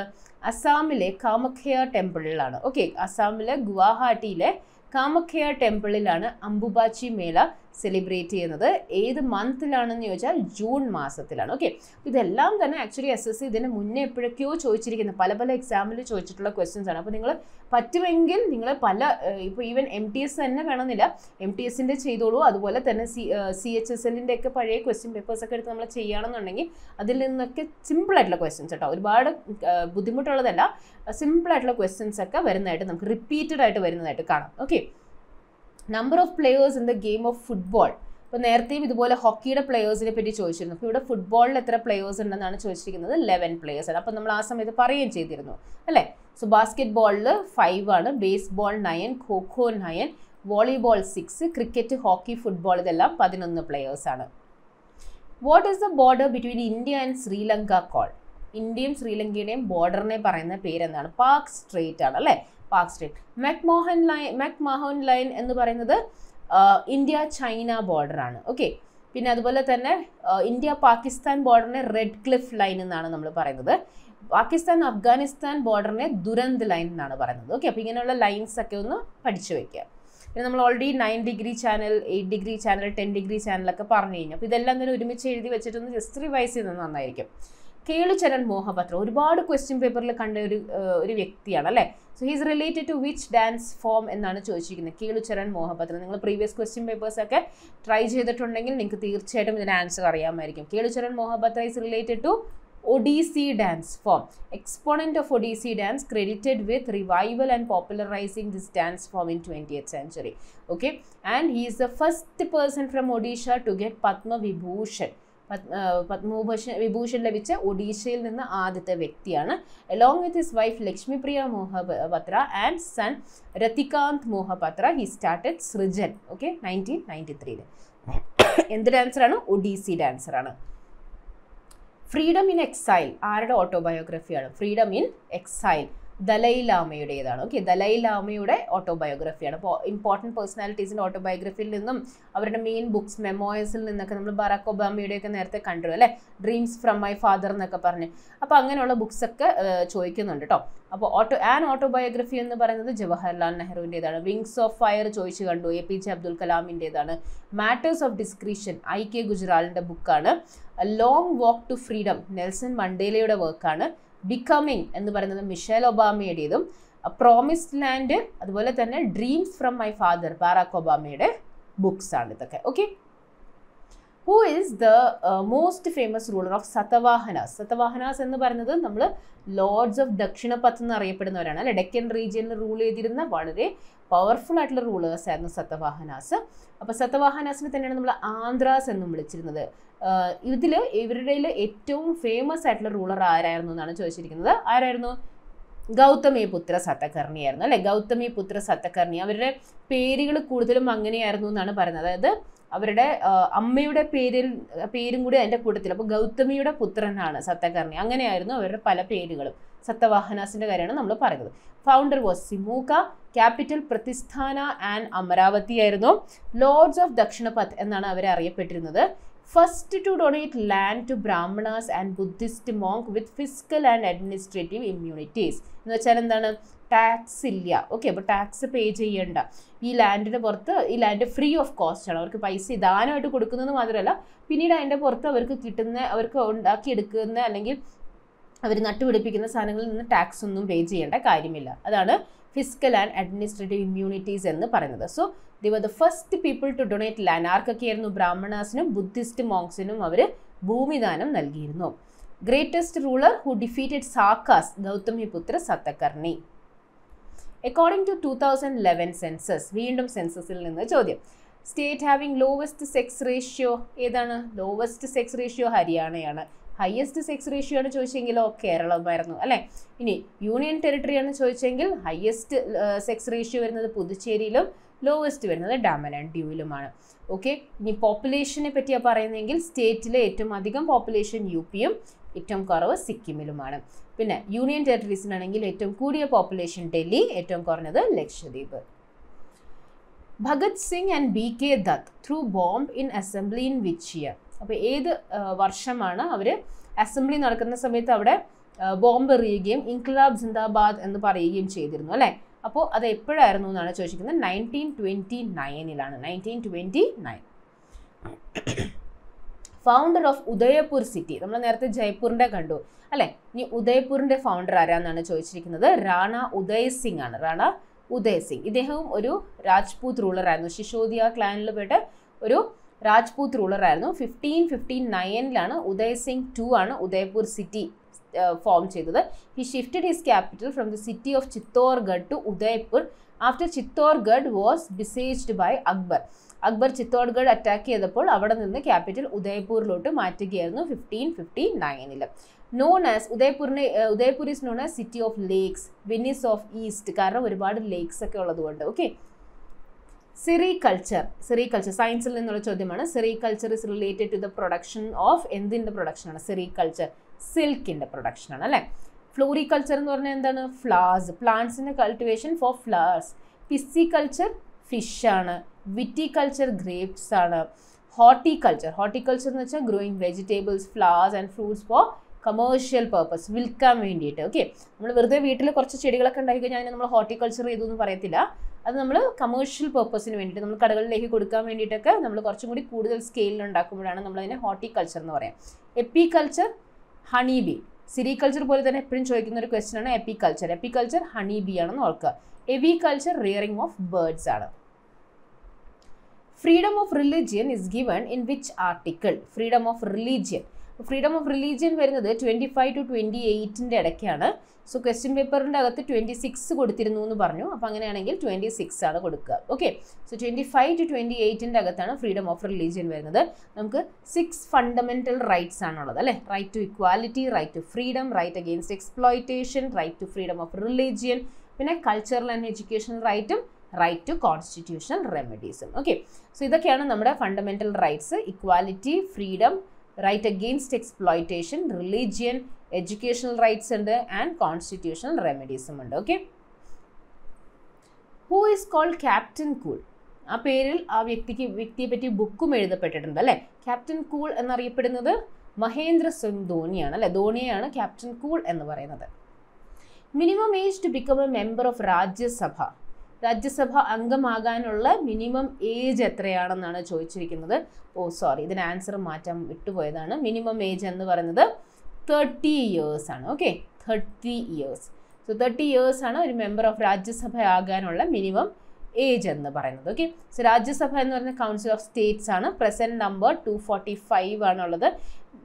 അസാമിലെ കാമഖ്യ ടെമ്പിളിലാണ്. ഓക്കെ അസാമിലെ ഗുവാഹട്ടിയിലെ കാമഖ്യ ടെമ്പിളിലാണ് അംബുബാച്ചി മേള സെലിബ്രേറ്റ് ചെയ്യുന്നത്. ഏത് മന്തിലാണെന്ന് ചോദിച്ചാൽ ജൂൺ മാസത്തിലാണ്. ഓക്കെ ഇതെല്ലാം തന്നെ ആക്ച്വലി എസ് എസ് സി ഇതിന് മുന്നേ എപ്പോഴൊക്കെയോ ചോദിച്ചിരിക്കുന്ന പല പല എക്സാമിൽ ചോദിച്ചിട്ടുള്ള ക്വസ്റ്റ്യൻസ് ആണ്. അപ്പോൾ നിങ്ങൾ പറ്റുമെങ്കിൽ നിങ്ങൾ പല ഇപ്പോൾ ഈവൻ എം ടി എസ് തന്നെ വേണമെന്നില്ല. എം ടി എസിന്റെ ചെയ്തോളൂ. അതുപോലെ തന്നെ സി സി എച്ച് എസ് എല്ലിന്റെ ഒക്കെ പഴയ ക്വസ്റ്റ്യൻ പേപ്പേഴ്സ് ഒക്കെ എടുത്ത് നമ്മൾ ചെയ്യുകയാണെന്നുണ്ടെങ്കിൽ അതിൽ നിന്നൊക്കെ സിമ്പിൾ ആയിട്ടുള്ള ക്വസ്റ്റ്യൻസ് കേട്ടോ. ഒരുപാട് ബുദ്ധിമുട്ടുള്ളതല്ല. സിമ്പിൾ ആയിട്ടുള്ള ക്വസ്റ്റ്യൻസ് ഒക്കെ വരുന്നതായിട്ട് നമുക്ക് റിപ്പീറ്റഡ് ആയിട്ട് വരുന്നതായിട്ട് കാണാം. Okay number of players in the game of football ഇപ്പോൾ നേരത്തെയും ഇതുപോലെ ഹോക്കിയുടെ പ്ലെയേഴ്സിനെ പറ്റി ചോദിച്ചിരുന്നു. അപ്പോൾ ഇവിടെ ഫുട്ബോളിൽ എത്ര പ്ലെയേഴ്സ് ഉണ്ടെന്നാണ് ചോദിച്ചിരിക്കുന്നത്. ലെവൻ പ്ലെയേഴ്സ് ആണ്. അപ്പോൾ നമ്മൾ ആ സമയത്ത് പറയുകയും ചെയ്തിരുന്നു. അല്ലേ? സോ ബാസ്കറ്റ് ബോളിൽ ഫൈവ് ആണ്. Baseball nine kho kho nine volleyball six cricket hockey football ഇതെല്ലാം പതിനൊന്ന് ആണ്. What is the border between India and Sri Lanka call ഇന്ത്യയും ശ്രീലങ്കയുടെയും ബോർഡറിനെ പറയുന്ന പേരെന്താണ്? പാക് സ്ട്രേറ്റ് ആണ്. അല്ലേ? Palk strait McMahon line McMahon line എന്ന് പറയുന്നത് ഇന്ത്യ ചൈന ബോർഡർ ആണ്. ഓക്കെ പിന്നെ അതുപോലെ തന്നെ ഇന്ത്യ പാകിസ്ഥാൻ ബോർഡറിനെ റെഡ് ക്ലിഫ് ലൈൻ എന്നാണ് നമ്മൾ പറയുന്നത്. പാകിസ്ഥാൻ അഫ്ഗാനിസ്ഥാൻ ബോർഡറിനെ ദുരന്ത് ലൈൻ എന്നാണ് പറയുന്നത്. ഓക്കെ അപ്പോൾ ഇങ്ങനെയുള്ള ലൈൻസ് ഒക്കെ ഒന്ന് പഠിച്ചു വയ്ക്കുക പിന്നെ നമ്മൾ already nine degree channel eight degree channel ten degree ചാനലൊക്കെ പറഞ്ഞു കഴിഞ്ഞു. അപ്പോൾ ഇതെല്ലാം തന്നെ ഒരുമിച്ച് എഴുതി വെച്ചിട്ടൊന്ന് ജസ്റ്റ് റിവൈസ് ചെയ്യുന്നത് നന്നായിരിക്കും. കേളുചരൺ മോഹപത്ര. ഒരുപാട് ക്വസ്റ്റ്യൻ പേപ്പറിൽ കണ്ട ഒരു ഒരു വ്യക്തിയാണ് അല്ലേ? So he's related to which dance form എന്നാണ് ചോദിച്ചിരിക്കുന്നത്. കേളുചരൺ മോഹപത്ര. നിങ്ങൾ പ്രീവിയസ് ക്വസ്റ്റ്യൻ പേപ്പേഴ്സ് ഒക്കെ ട്രൈ ചെയ്തിട്ടുണ്ടെങ്കിൽ നിങ്ങൾക്ക് തീർച്ചയായിട്ടും ഇതിന് ആൻസർ അറിയാമായിരിക്കും. Kelucharan Mohapatra is related to Odissi dance form exponent of Odissi dance credited with revival and popularising this dance form in twenty twentieth century okay and he is the first person from Odisha to get Padma Vibhushan Padma Bhushan Vibhushan ലഭിച്ച ഒഡീഷയിൽ നിന്ന് ആദ്യത്തെ വ്യക്തിയാണ്. Along with his wife Laxmipriya Mohapatra and son Ratikant Mohapatra he started Srjan okay nineteen ninety ത്രീയിൽ എന്ത് ഡാൻസറാണ് ഒഡീസി ഡാൻസറാണ് freedom in exile ആരുടെ ഓട്ടോബയോഗ്രഫിയാണ് ഫ്രീഡം ഇൻ എക്സൈൽ ദലൈ ലാമയുടേതാണ് ഓക്കെ ദലൈ ലാമയുടെ ഓട്ടോബയോഗ്രഫിയാണ് അപ്പോൾ ഇമ്പോർട്ടന്റ് പേഴ്സണാലിറ്റീസിന്റെ ഓട്ടോബയോഗ്രഫിയിൽ നിന്നും അവരുടെ മെയിൻ ബുക്സ് മെമ്മോയസിൽ നിന്നൊക്കെ നമ്മൾ ബറാക്ക് ഒബാമയുടെയൊക്കെ നേരത്തെ കണ്ടു അല്ലേ? ഡ്രീംസ് ഫ്രം മൈ ഫാദർ എന്നൊക്കെ പറഞ്ഞ്. അപ്പോൾ അങ്ങനെയുള്ള ബുക്സ് ഒക്കെ ചോദിക്കുന്നുണ്ട് കേട്ടോ അപ്പോൾ ഓട്ടോ ആൻ ഓട്ടോബയോഗ്രഫി എന്ന് പറയുന്നത് ജവഹർലാൽ നെഹ്റുവിന്റെതാണ്. വിങ്സ് ഓഫ് ഫയർ ചോദിച്ചു കണ്ടു A P J Abdul കലാമിന്റെതാണ് matters of discretion I K ഗുജറാലിന്റെ ബുക്കാണ് long walk to freedom Nelson മണ്ടേലയുടെ വർക്കാണ് ബിക്കമിങ് എന്ന് പറയുന്നത് മിഷേൽ ഒബാമയുടേതും പ്രോമിസ്ഡ് ലാൻഡ് അതുപോലെ തന്നെ dreams from my father Barack ഒബാമയുടെ books ആണ് ഇതൊക്കെ. Okay who is the most famous ruler of Satavahanas Satavahanas എന്ന് പറയുന്നത് നമ്മൾ ലോർഡ്സ് ഓഫ് ദക്ഷിണപത്ത് എന്ന് അറിയപ്പെടുന്നവരാണ് അല്ലെ? ഡെക്കൻ റീജിയനിൽ റൂൾ ചെയ്തിരുന്ന വളരെ പവർഫുൾ ആയിട്ടുള്ള റൂളേഴ്സ് ആയിരുന്നു സത്യവാഹനാസ്. അപ്പോൾ സതവാഹനാസിനെ തന്നെയാണ് നമ്മൾ ആന്ധ്രാസ് എന്നും വിളിച്ചിരുന്നത്. ഇതിൽ ഇവരുടെ ഏറ്റവും ഫേമസ് ആയിട്ടുള്ള റൂളർ ആരായിരുന്നു എന്നാണ് ചോദിച്ചിരിക്കുന്നത്. ആരായിരുന്നു? ഗൗതമി പുത്ര സത്തകർണിയായിരുന്നു അല്ലെ? ഗൗതമി പുത്ര സത്തകർണി. അവരുടെ പേരുകൾ കൂടുതലും അങ്ങനെയായിരുന്നു എന്നാണ് പറയുന്നത്. അതായത് അവരുടെ അമ്മയുടെ പേരിൽ പേരും കൂടി അതിന്റെ കൂട്ടത്തിൽ. അപ്പോൾ ഗൗതമിയുടെ പുത്രനാണ് സത്തകർണി. അങ്ങനെയായിരുന്നു അവരുടെ പല പേരുകളും. സത്തവാഹനാസിന്റെ കാര്യമാണ് നമ്മൾ പറയുന്നത്. Founder was Simuka capital Pratishthana and Amaravati ആയിരുന്നു. ലോർഡ്സ് ഓഫ് ദക്ഷിണപഥ് എന്നാണ് അവരെ അറിയപ്പെട്ടിരുന്നത്. First to donate land to Brahmanas and Buddhist monk with physical and administrative immunities എന്ന് വെച്ചാൽ എന്താണ്? ടാക്സ് ഇല്ല. ഓക്കെ അപ്പോൾ ടാക്സ് പേ ചെയ്യേണ്ട. ഈ ലാൻഡിന് പുറത്ത് ഈ ലാൻഡ് ഫ്രീ ഓഫ് കോസ്റ്റ് ആണ്. അവർക്ക് പൈസ ദാനമായിട്ട് കൊടുക്കുന്നത് മാത്രമല്ല പിന്നീട് അതിന്റെ പുറത്ത് അവർക്ക് കിട്ടുന്ന അവർക്ക് ഉണ്ടാക്കിയെടുക്കുന്ന അല്ലെങ്കിൽ അവർ നട്ടുപിടിപ്പിക്കുന്ന സാധനങ്ങളിൽ നിന്ന് ടാക്സ് ഒന്നും പേ ചെയ്യേണ്ട കാര്യമില്ല. അതാണ് ഫിസിക്കൽ ആൻഡ് അഡ്മിനിസ്ട്രേറ്റീവ് ഇമ്മ്യൂണിറ്റീസ് എന്ന് പറയുന്നത്. So they were the first people to donate land ആർക്കൊക്കെയായിരുന്നു? ബ്രാഹ്മണാസിനും ബുദ്ധിസ്റ്റ് മോങ്സിനും അവർ ഭൂമിദാനം നൽകിയിരുന്നു. Greatest ruler who defeated Sakas Gautamiputra Satakarni according to two thousand eleven census വീണ്ടും സെൻസസിൽ നിന്ന് ചോദ്യം. State having lowest sex ratio ഏതാണ്? ലോവസ്റ്റ് സെക്സ് റേഷ്യോ ഹരിയാനയാണ്. ഹയസ്റ്റ് സെക്സ് റേഷ്യോ ആണ് ചോദിച്ചെങ്കിലോ കേരളമായിരുന്നു അല്ലേ? ഇനി യൂണിയൻ ടെറിട്ടറി ആണ് ചോദിച്ചെങ്കിൽ ഹയസ്റ്റ് സെക്സ് റേഷ്യോ വരുന്നത് പുതുച്ചേരിയിലും ലോവസ്റ്റ് വരുന്നത് ഡാമൻ ആൻഡ് ഡ്യൂവിലുമാണ്. ഓക്കെ ഇനി പോപ്പുലേഷനെ പറ്റിയാണ് പറയുന്നതെങ്കിൽ സ്റ്റേറ്റിലെ ഏറ്റവും അധികം പോപ്പുലേഷൻ യു പിയും ഏറ്റവും കുറവ് സിക്കിമിലുമാണ്. പിന്നെ യൂണിയൻ ടെറിട്ടറീസിനാണെങ്കിൽ ഏറ്റവും കൂടിയ പോപ്പുലേഷൻ ഡൽഹി ഏറ്റവും കുറഞ്ഞത് Lakshadweep. Bhagat Singh and B K Dutt threw bomb in assembly in which year അപ്പോൾ ഏത് വർഷമാണ് അവർ അസംബ്ലി നടക്കുന്ന സമയത്ത് അവിടെ ബോംബ് എറിയുകയും ഇൻക്ലാബ് ജിന്ദാബാദ് എന്ന് പറയുകയും ചെയ്തിരുന്നു അല്ലേ? അപ്പോൾ അത് എപ്പോഴായിരുന്നു എന്നാണ് ചോദിച്ചിരിക്കുന്നത് nineteen twenty നയനിലാണ് nineteen twenty nine founder of Udaipur city നമ്മൾ നേരത്തെ ജയ്പൂരിന്റെ കണ്ടു അല്ലേ? ഇനി ഉദയപൂരിന്റെ ഫൗണ്ടർ ആരാന്നാണ് ചോദിച്ചിരിക്കുന്നത്? റാണ ഉദയ് സിംഗ് ആണ്. റാണ ഉദയ് സിംഗ്. ഇദ്ദേഹവും ഒരു രാജ്പൂത് റൂളർ ആയിരുന്നു. ശിശോദിയ ക്ലാനിൽ പോയിട്ട് ഒരു രാജ്പൂത് റൂളർ ആയിരുന്നു ഫിഫ്റ്റീൻ ഫിഫ്റ്റീൻ നയനിലാണ് ഉദയ് സിംഗ് ടു ആണ് ഉദയ്പൂർ സിറ്റി ഫോം ചെയ്തത്. He shifted his capital from the city of Chittorgarh to Udaipur after Chittorgarh was besieged by Akbar Akbar Chittorgarh attack ചെയ്തപ്പോൾ അവിടെ നിന്ന് ക്യാപിറ്റൽ ഉദയ്പൂരിലോട്ട് മാറ്റുകയായിരുന്നു ഫിഫ്റ്റീൻ ഫിഫ്റ്റി നയനിൽ known as ഉദയ്പൂരിനെ Udaipur is known as city of lakes Venice of east കാരണം ഒരുപാട് lakes ഒക്കെ ഉള്ളതുകൊണ്ട് ഓക്കെ സിറി കൾച്ചർ സയൻസിൽ നിന്നുള്ള ചോദ്യമാണ്. Sericulture is related to the production of എന്തിന്റെ പ്രൊഡക്ഷനാണ് സിറികൾച്ചർ സിൽക്കിന്റെ പ്രൊഡക്ഷനാണ് അല്ലേ? ഫ്ലോറികൾച്ചർ എന്ന് പറഞ്ഞാൽ എന്താണ്? ഫ്ലവേഴ്സ് പ്ലാന്റ്സിന്റെ കൾട്ടിവേഷൻ ഫോർ ഫ്ലവേഴ്സ് പിസ്സിക്കൾച്ചർ ഫിഷാണ് വിറ്റിക്കൾച്ചർ ഗ്രേപ്സ് ആണ്. ഹോർട്ടിക്കൾച്ചർ ഹോർട്ടിക്കൾച്ചർ എന്ന് വെച്ചാൽ growing vegetables flowers and fruits for commercial purpose വിൽക്കാൻ വേണ്ടിയിട്ട്. ഓക്കെ നമ്മൾ വെറുതെ വീട്ടിൽ കുറച്ച് ചെടികളൊക്കെ ഉണ്ടാക്കി കഴിഞ്ഞാൽ നമ്മൾ ഹോർട്ടിക്കൾച്ചർ ചെയ്തു എന്ന് പറയത്തില്ല. അത് നമ്മൾ കമേഴ്ഷ്യൽ പർപ്പസിന് വേണ്ടിയിട്ട് നമ്മൾ കടകളിലേക്ക് കൊടുക്കാൻ വേണ്ടിയിട്ടൊക്കെ നമ്മൾ കുറച്ചും കൂടി കൂടുതൽ സ്കെയിലിൽ ഉണ്ടാക്കുമ്പോഴാണ് നമ്മൾ അതിനെ ഹോർട്ടിക്കൾച്ചർ എന്ന് പറയാം. എപ്പിക്കൾച്ചർ ഹണി ബി സിരികൾച്ചർ പോലെ തന്നെ എപ്പോഴും ചോദിക്കുന്ന ഒരു ക്വസ്റ്റൻ ആണ് എപ്പിക്കൾച്ചർ എപ്പിക്കൾച്ചർ ഹണി ബി ആണെന്ന് ഓർക്കുക. Aviculture rearing of birds ആണ്. Freedom of religion is given in which article freedom of religion freedom of religion വരുന്നത് ട്വന്റി ഫൈവ് ടു ട്വന്റി എയ്റ്റിന്റെ ഇടയ്ക്കാണ് സോ ക്വസ്റ്റ്യൻ പേപ്പറിന്റെ അകത്ത് ട്വന്റി സിക്സ് കൊടുത്തിരുന്നു എന്ന് പറഞ്ഞു. അപ്പോൾ അങ്ങനെയാണെങ്കിൽ ട്വന്റി സിക്സ് ആണ് കൊടുക്കുക. Okay so twenty five to twenty എയ്റ്റിന്റെ അകത്താണ് ഫ്രീഡം ഓഫ് റിലീജിയൻ വരുന്നത്. നമുക്ക് സിക്സ് ഫണ്ടമെന്റൽ റൈറ്റ്സ് ആണുള്ളത് അല്ലേ? Right to equality right to freedom right against exploitation right to freedom of religion പിന്നെ കൾച്ചറൽ ആൻഡ് എഡ്യൂക്കേഷണൽ റൈറ്റും right to constitutional റെമഡീസും okay so ഇതൊക്കെയാണ് നമ്മുടെ fundamental rights equality freedom right against exploitation religion educational rights ഉണ്ട് and constitutional റെമഡീസും ഉണ്ട്. Okay who is called captain cool ആ പേരിൽ ആ വ്യക്തിക്ക് വ്യക്തിയെ പറ്റി ബുക്കും എഴുതപ്പെട്ടിട്ടുണ്ട് അല്ലേ? ക്യാപ്റ്റൻ കൂൾ എന്നറിയപ്പെടുന്നത് മഹേന്ദ്ര സിംഗ് ധോണിയാണ് അല്ലെ? ധോണിയാണ് ക്യാപ്റ്റൻ കൂൾ എന്ന് പറയുന്നത്. Minimum age to become a member of Rajya Sabha Rajya Sabha അംഗമാകാനുള്ള minimum age എത്രയാണെന്നാണ് ചോദിച്ചിരിക്കുന്നത്. ഓ സോറി ഇതിന് ആൻസർ മാറ്റാൻ വിട്ടുപോയതാണ്. മിനിമം ഏജ് എന്ന് പറയുന്നത് തേർട്ടി ഇയേഴ്സ് ആണ്. Okay thirty years so thirty years ആണ് ഒരു മെമ്പർ ഓഫ് രാജ്യസഭ ആകാനുള്ള മിനിമം ഏജ് എന്ന് പറയുന്നത്. ഓക്കെ സോ രാജ്യസഭ എന്ന് പറയുന്ന കൗൺസിൽ ഓഫ് സ്റ്റേറ്റ്സ് ആണ്. Present number two forty five ആണുള്ളത്.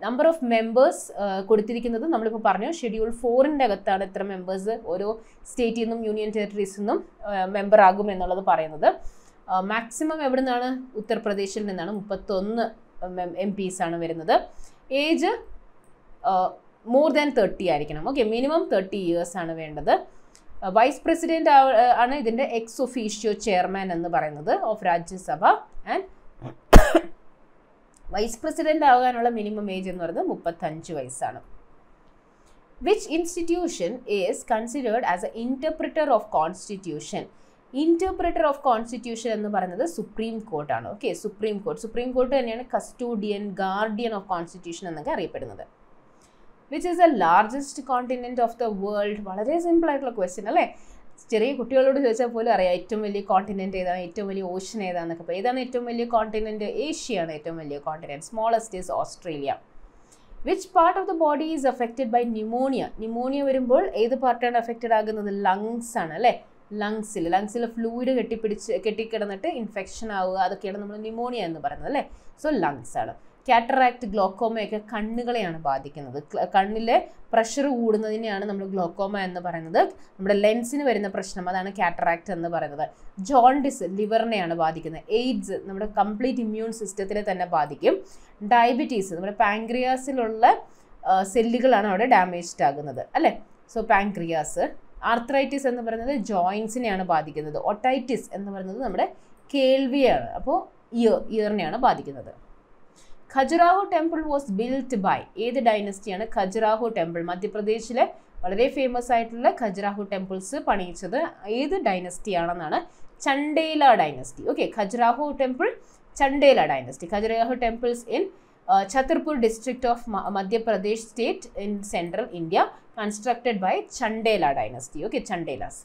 നമ്പർ ഓഫ് മെമ്പേഴ്സ് കൊടുത്തിരിക്കുന്നത് നമ്മളിപ്പോൾ പറഞ്ഞു ഷെഡ്യൂൾ ഫോറിന്റെ അകത്താണ് എത്ര മെമ്പേഴ്സ് ഓരോ സ്റ്റേറ്റിൽ നിന്നും യൂണിയൻ ടെറിട്ടറീസിൽ നിന്നും മെമ്പർ ആകും എന്നുള്ളത് പറയുന്നത്. മാക്സിമം എവിടെ നിന്നാണ് ഉത്തർപ്രദേശിൽ നിന്നാണ് മുപ്പത്തൊന്ന് എം പീസ് ആണ് വരുന്നത്. ഏജ് മോർ ദാൻ തേർട്ടി ആയിരിക്കണം. ഓക്കെ മിനിമം തേർട്ടി ഇയേഴ്സ് ആണ് വേണ്ടത്. വൈസ് പ്രസിഡന്റ് ആണ് ഇതിന്റെ എക്സ് ഒഫീഷ്യോ ചെയർമാൻ എന്ന് പറയുന്നത് of Rajya Sabha. And vice president ആകാനുള്ള മിനിമം ഏജ് എന്ന് പറയുന്നത് മുപ്പത്തഞ്ച് വയസ്സാണ്. Which institution is considered as a interpreter of constitution interpreter of constitution എന്ന് പറയുന്നത് supreme കോർട്ടാണ് okay supreme court supreme court തന്നെയാണ് കസ്റ്റോഡിയൻ ഗാർഡിയൻ ഓഫ് കോൺസ്റ്റിറ്റ്യൂഷൻ എന്നൊക്കെ അറിയപ്പെടുന്നത്. Which is the largest continent of the world വളരെ സിമ്പിൾ ആയിട്ടുള്ള question അല്ലേ? ചെറിയ കുട്ടികളോട് ചോദിച്ചാൽ പോലും അറിയാം ഏറ്റവും വലിയ കോണ്ടിനെന്റ് ഏതാണ് ഏറ്റവും വലിയ ഓഷൻ ഏതാണെന്നൊക്കെ അപ്പോൾ ഏതാണ് ഏറ്റവും വലിയ കോണ്ടിനെന്റ് ഏഷ്യയാണ് ഏറ്റവും വലിയ continent smallest is Australia which part of the body is affected by pneumonia pneumonia വരുമ്പോൾ ഏത് പാർട്ടാണ് അഫക്റ്റഡ് ആകുന്നത്? ലങ്സ് ആണ് അല്ലേ? ലങ്സിൽ ലങ്സിൽ ഫ്ലൂയിഡ് കെട്ടിപ്പിടിച്ച് കെട്ടിക്കിടന്നിട്ട് ഇൻഫെക്ഷൻ ആവുക അതൊക്കെയാണ് നമ്മൾ ന്യൂമോണിയ എന്ന് പറയുന്നത് അല്ലേ? സോ ലങ്സ് ആണ്. കാറ്ററാക്ട് ഗ്ലോക്കോമയൊക്കെ കണ്ണുകളെയാണ് ബാധിക്കുന്നത്. കണ്ണിലെ പ്രഷർ കൂടുന്നതിനെയാണ് നമ്മൾ ഗ്ലോക്കോമ എന്ന് പറയുന്നത്. നമ്മുടെ ലെൻസിന് വരുന്ന പ്രശ്നം അതാണ് കാറ്ററാക്ട് എന്ന് പറയുന്നത്. ജോണ്ടിസ് ലിവറിനെയാണ് ബാധിക്കുന്നത്. എയ്ഡ്സ് നമ്മുടെ കംപ്ലീറ്റ് ഇമ്മ്യൂൺ സിസ്റ്റത്തിനെ തന്നെ ബാധിക്കും. ഡയബറ്റീസ് നമ്മുടെ പാങ്ക്രിയാസിലുള്ള സെല്ലുകളാണ് അവിടെ ഡാമേജ്ഡ് ആകുന്നത് അല്ലേ? സോ പാൻക്രിയാസ് ആർത്രൈറ്റിസ് എന്ന് പറയുന്നത് ജോയിൻസിനെയാണ് ബാധിക്കുന്നത്. ഒട്ടൈറ്റിസ് എന്ന് പറയുന്നത് നമ്മുടെ കേൾവിയാണ്. അപ്പോൾ ഇയർ ഇയറിനെയാണ് ബാധിക്കുന്നത്. Khajuraho temple was built by ഏത് ഡൈനസ്റ്റിയാണ് ഖജുറാഹു ടെമ്പിൾ? മധ്യപ്രദേശിലെ വളരെ ഫേമസ് ആയിട്ടുള്ള ഖജുറാഹു ടെമ്പിൾസ് പണിയിച്ചത് ഏത് ഡൈനസ്റ്റിയാണെന്നാണ് Chandela dynasty. Okay Khajuraho temple Chandela dynasty. Khajuraho temples in Chhatarpur district of Madhya Pradesh state in central India constructed by Chandela dynasty okay Chandelas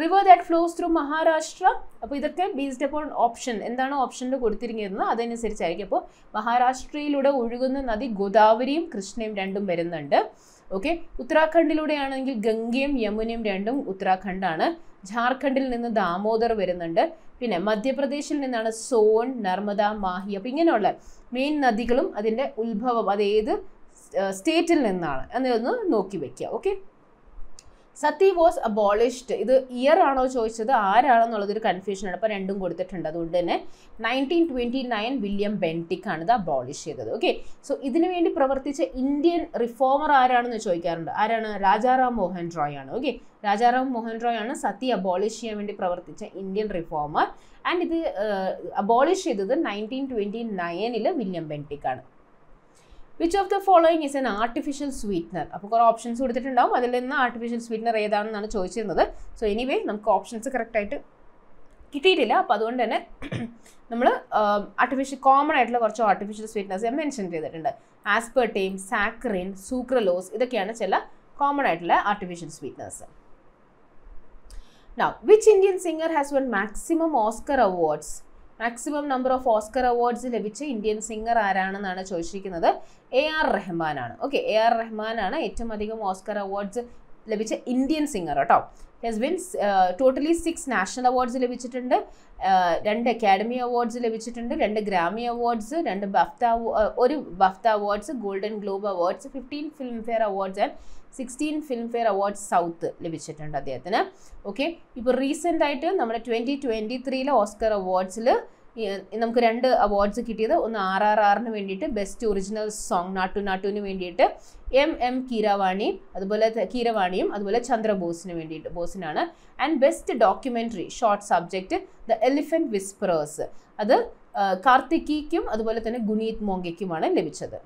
river that flows through Maharashtra അപ്പോൾ ഇതൊക്കെ based upon option എന്താണ് ഓപ്ഷനിൽ കൊടുത്തിരിക്കുന്നത്? അതനുസരിച്ചായിരിക്കും. അപ്പോൾ മഹാരാഷ്ട്രയിലൂടെ ഒഴുകുന്ന നദി ഗോദാവരിയും കൃഷ്ണയും രണ്ടും വരുന്നുണ്ട്. ഓക്കെ ഉത്തരാഖണ്ഡിലൂടെയാണെങ്കിൽ ഗംഗയും യമുനയും രണ്ടും ഉത്തരാഖണ്ഡാണ്. ജാർഖണ്ഡിൽ നിന്ന് ദാമോദർ വരുന്നുണ്ട്. പിന്നെ മധ്യപ്രദേശിൽ നിന്നാണ് സോൺ നർമ്മദ മാഹി. അപ്പം ഇങ്ങനെയുള്ള മെയിൻ നദികളും അതിന്റെ ഉത്ഭവം അത് ഏത് സ്റ്റേറ്റിൽ നിന്നാണ്. എന്നൊന്ന് നോക്കി വയ്ക്കുക ഓക്കെ സതി വാസ് അബോളിഷ്ഡ് ഇത് ഇയർ ആണോ ചോദിച്ചത്? ആരാണെന്നുള്ളതൊരു കൺഫ്യൂഷനാണ് അപ്പോൾ രണ്ടും കൊടുത്തിട്ടുണ്ട്. അതുകൊണ്ട് തന്നെ nineteen twenty nine William Bentinck ആണ് ഇത് അബോളിഷ് ചെയ്തത്. ഓക്കെ സോ ഇതിനു വേണ്ടി പ്രവർത്തിച്ച ഇന്ത്യൻ റിഫോമർ ആരാണെന്ന് ചോദിക്കാറുണ്ട്? ആരാണ്? രാജാറാം മോഹൻ റോയ് ആണ്. ഓക്കെ രാജാറാം മോഹൻ റോയ് ആണ് സതി അബോളിഷ് ചെയ്യാൻ വേണ്ടി പ്രവർത്തിച്ച ഇന്ത്യൻ റിഫോമർ ആൻഡ് ഇത് അബോളിഷ് ചെയ്തത് നയന്റീൻ ട്വന്റി നയനിൽ വില്യം ബെന്റിക് ആണ്. Which of the following is an artificial sweetener അപ്പോൾ കുറേ ഓപ്ഷൻസ് കൊടുത്തിട്ടുണ്ടാവും. അതിൽ നിന്ന് ആർട്ടിഫിഷ്യൽ സ്വീറ്റ്നർ ഏതാണെന്നാണ് ചോദിച്ചിരുന്നത്. സോ എനിവേ നമുക്ക് ഓപ്ഷൻസ് കറക്റ്റായിട്ട് കിട്ടിയിട്ടില്ല. അപ്പോൾ അതുകൊണ്ട് തന്നെ നമ്മൾ ആർട്ടിഫിഷ്യൽ കോമൺ ആയിട്ടുള്ള കുറച്ച് ആർട്ടിഫിഷ്യൽ സ്വീറ്റ്നസ് ഞാൻ മെൻഷൻ ചെയ്തിട്ടുണ്ട്. ആസ്പെർട്ടീം സാക്രിൻ സൂക്രലോസ് ഇതൊക്കെയാണ് ചില കോമൺ ആയിട്ടുള്ള artificial sweetness Now, which Indian singer has won maximum Oscar awards maximum number of Oscar awards ലഭിച്ച ഇന്ത്യൻ സിംഗർ ആരാണെന്നാണ് ചോദിച്ചിരിക്കുന്നത്. എ ആർ റഹ്മാനാണ് ഓക്കെ എ ആർ റഹ്മാനാണ് ഏറ്റവും അധികം ഓസ്കർ അവാർഡ്സ് ലഭിച്ച ഇന്ത്യൻ സിംഗർ കേട്ടോ. He's been totally six national awards ലഭിച്ചിട്ടുണ്ട്. രണ്ട് അക്കാഡമി അവാർഡ്സ് ലഭിച്ചിട്ടുണ്ട് രണ്ട് ഗ്രാമി അവാർഡ്സ് രണ്ട് ബഫ്ത ഒരു BAFTA awards Golden Globe awards fifteen Filmfare awards and sixteen Filmfare awards south ലഭിച്ചിട്ടുണ്ട് അദ്ദേഹത്തിന്. ഓക്കെ ഇപ്പോൾ റീസെന്റ് ആയിട്ട് നമ്മുടെ ട്വന്റി ട്വന്റി ത്രീയിലെ ഓസ്കർ അവാർഡ്സിൽ നമുക്ക് രണ്ട് അവാർഡ്സ് കിട്ടിയത്. ഒന്ന് ആർ ആർ ആറിന് വേണ്ടിയിട്ട് ബെസ്റ്റ് ഒറിജിനൽ സോങ് നാട്ടു നാട്ടുവിന് വേണ്ടിയിട്ട് എം എം കീരവാണി അതുപോലെ കീരവാണിയും അതുപോലെ ചന്ദ്രബോസിന് വേണ്ടിയിട്ട് ബോസിനാണ്. And best documentary short subject the elephant whisperers അത് കാർത്തിക്കിക്കും അതുപോലെ തന്നെ ഗുനീത് മോങ്കയ്ക്കുമാണ് ലഭിച്ചത്.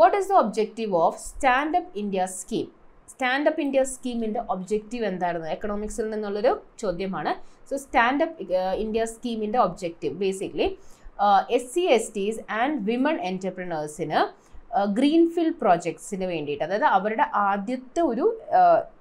What is the objective of standup India scheme standup India സ്കീമിന്റെ objective എന്തായിരുന്നു? എക്കണോമിക്സിൽ നിന്നുള്ളൊരു ചോദ്യമാണ്. So standup India scheme objective basically S C S Ts and women എന്റർപ്രണേഴ്സിന് greenfield പ്രോജക്ട്സിന് വേണ്ടിയിട്ട് അതായത് അവരുടെ ആദ്യത്തെ ഒരു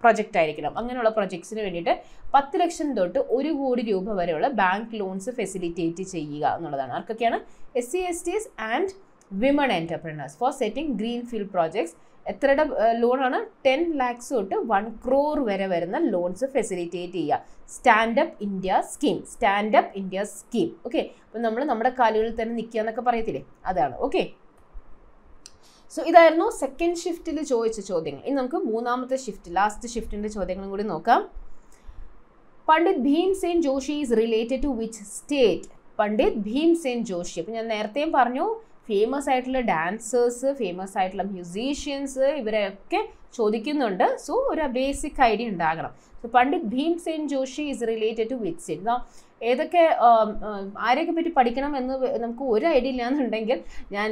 പ്രൊജക്റ്റ് ആയിരിക്കണം. അങ്ങനെയുള്ള പ്രൊജക്ട്സിന് വേണ്ടിയിട്ട് പത്ത് ലക്ഷം തൊട്ട് ഒരു കോടി രൂപ വരെയുള്ള ബാങ്ക് ലോൺസ് ഫെസിലിറ്റേറ്റ് ചെയ്യുക എന്നുള്ളതാണ്. ആർക്കൊക്കെയാണ്? S C S Ts and women entrepreneurs for setting greenfield projects എത്രയുടെ ലോണാണ് ടെൻ ലാക്സ് തൊട്ട് വൺ ക്രോർ വരെ വരുന്ന ലോൺസ് ഫെസിലിറ്റേറ്റ് ചെയ്യുക. Stand up India scheme stand up India scheme okay അപ്പം നമ്മൾ നമ്മുടെ കാലുകളിൽ തന്നെ നിൽക്കുക എന്നൊക്കെ പറയത്തില്ലേ? അതാണ്. ഓക്കെ സോ ഇതായിരുന്നു സെക്കൻഡ് ഷിഫ്റ്റിൽ ചോദിച്ച ചോദ്യങ്ങൾ. ഇനി നമുക്ക് മൂന്നാമത്തെ ഷിഫ്റ്റ് ലാസ്റ്റ് ഷിഫ്റ്റിന്റെ ചോദ്യങ്ങളും കൂടി നോക്കാം. Pandit Bhim Sen Joshi is related to which state Pandit Bhim Sen Joshi. അപ്പം ഞാൻ നേരത്തെയും പറഞ്ഞു ഫേമസ് ആയിട്ടുള്ള ഡാൻസേഴ്സ് ഫേമസ് ആയിട്ടുള്ള മ്യൂസീഷ്യൻസ് ഇവരെയൊക്കെ ചോദിക്കുന്നുണ്ട്. സോ ഒരു ബേസിക് ഐഡിയ ഉണ്ടാകണം. So Pandit Bhim Sen Joshi is related to which state ഏതൊക്കെ ആരെയൊക്കെ പറ്റി പഠിക്കണം എന്ന് നമുക്ക് ഒരു ഐഡിയ ഇല്ലാന്നുണ്ടെങ്കിൽ ഞാൻ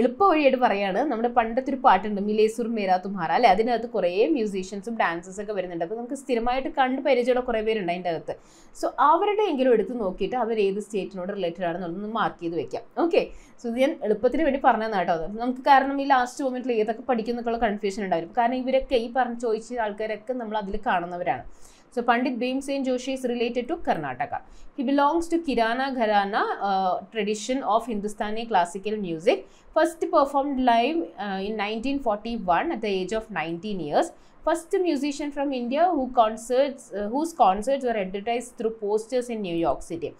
എളുപ്പ വഴിയായിട്ട് പറയാണ്. നമ്മുടെ പണ്ടത്തെ ഒരു പാട്ടുണ്ട് മിലേസുർ മേരാ തുമാറ അല്ലെ? അതിനകത്ത് കുറേ മ്യൂസീഷ്യൻസും ഡാൻസേഴ്സും ഒക്കെ വരുന്നുണ്ട്. അപ്പോൾ നമുക്ക് സ്ഥിരമായിട്ട് കണ്ട് പരിചയമുള്ള കുറേ പേരുണ്ട് അതിന്റെ അകത്ത് സോ അവരുടെ എങ്കിലും എടുത്ത് നോക്കിയിട്ട് അവർ ഏത് സ്റ്റേറ്റിനോട് റിലേറ്റഡ് ആണെന്നുള്ളത് മാർക്ക് ചെയ്ത് വെക്കാം. ഓക്കെ സോ ഞാൻ എളുപ്പത്തിന് വേണ്ടി പറഞ്ഞതാണ് കേട്ടോ നമുക്ക് കാരണം ഈ ലാസ്റ്റ് മൊമെന്റിൽ ഏതൊക്കെ പഠിക്കുന്നൊക്കെയുള്ള കൺഫ്യൂഷൻ ഉണ്ടായിരുന്നു കാരണം ഇവരൊക്കെ ഈ പറഞ്ഞ ചോദിച്ച ആൾക്കാരൊക്കെ നമ്മൾ അതിൽ കാണുന്നവരാണ് Bhimsen Joshi is related to Karnataka. He belongs to Kirana Gharana uh, tradition of Hindustani classical music. First performed live uh, in 1941 at the age of 19 years. First musician from India who concerts uh, whose concerts were advertised through posters in New York City.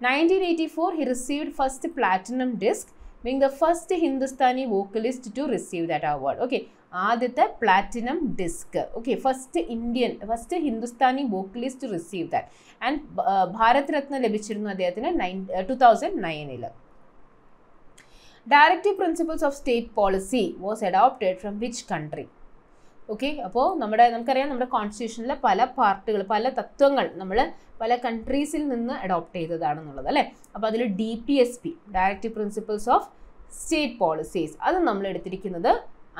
1984 he received first platinum disc being the first Hindustani vocalist to receive that award. Okay, ആദ്യത്തെ platinum disc okay first Indian first Hindustani vocalist receive that and Bharat Ratna ലഭിച്ചിരുന്നു അദ്ദേഹത്തിന് nine two thousand നയനിൽ directive principles of state policy was adopted from which country okay അപ്പോൾ നമ്മുടെ നമുക്കറിയാം നമ്മുടെ കോൺസ്റ്റിറ്റ്യൂഷനിലെ പല പാർട്ടുകൾ പല തത്വങ്ങൾ നമ്മൾ പല കൺട്രീസിൽ നിന്ന് അഡോപ്റ്റ് ചെയ്തതാണെന്നുള്ളത് അല്ലേ? അപ്പോൾ അതിൽ D P S P directive principles of state policies അത് നമ്മൾ എടുത്തിരിക്കുന്നത്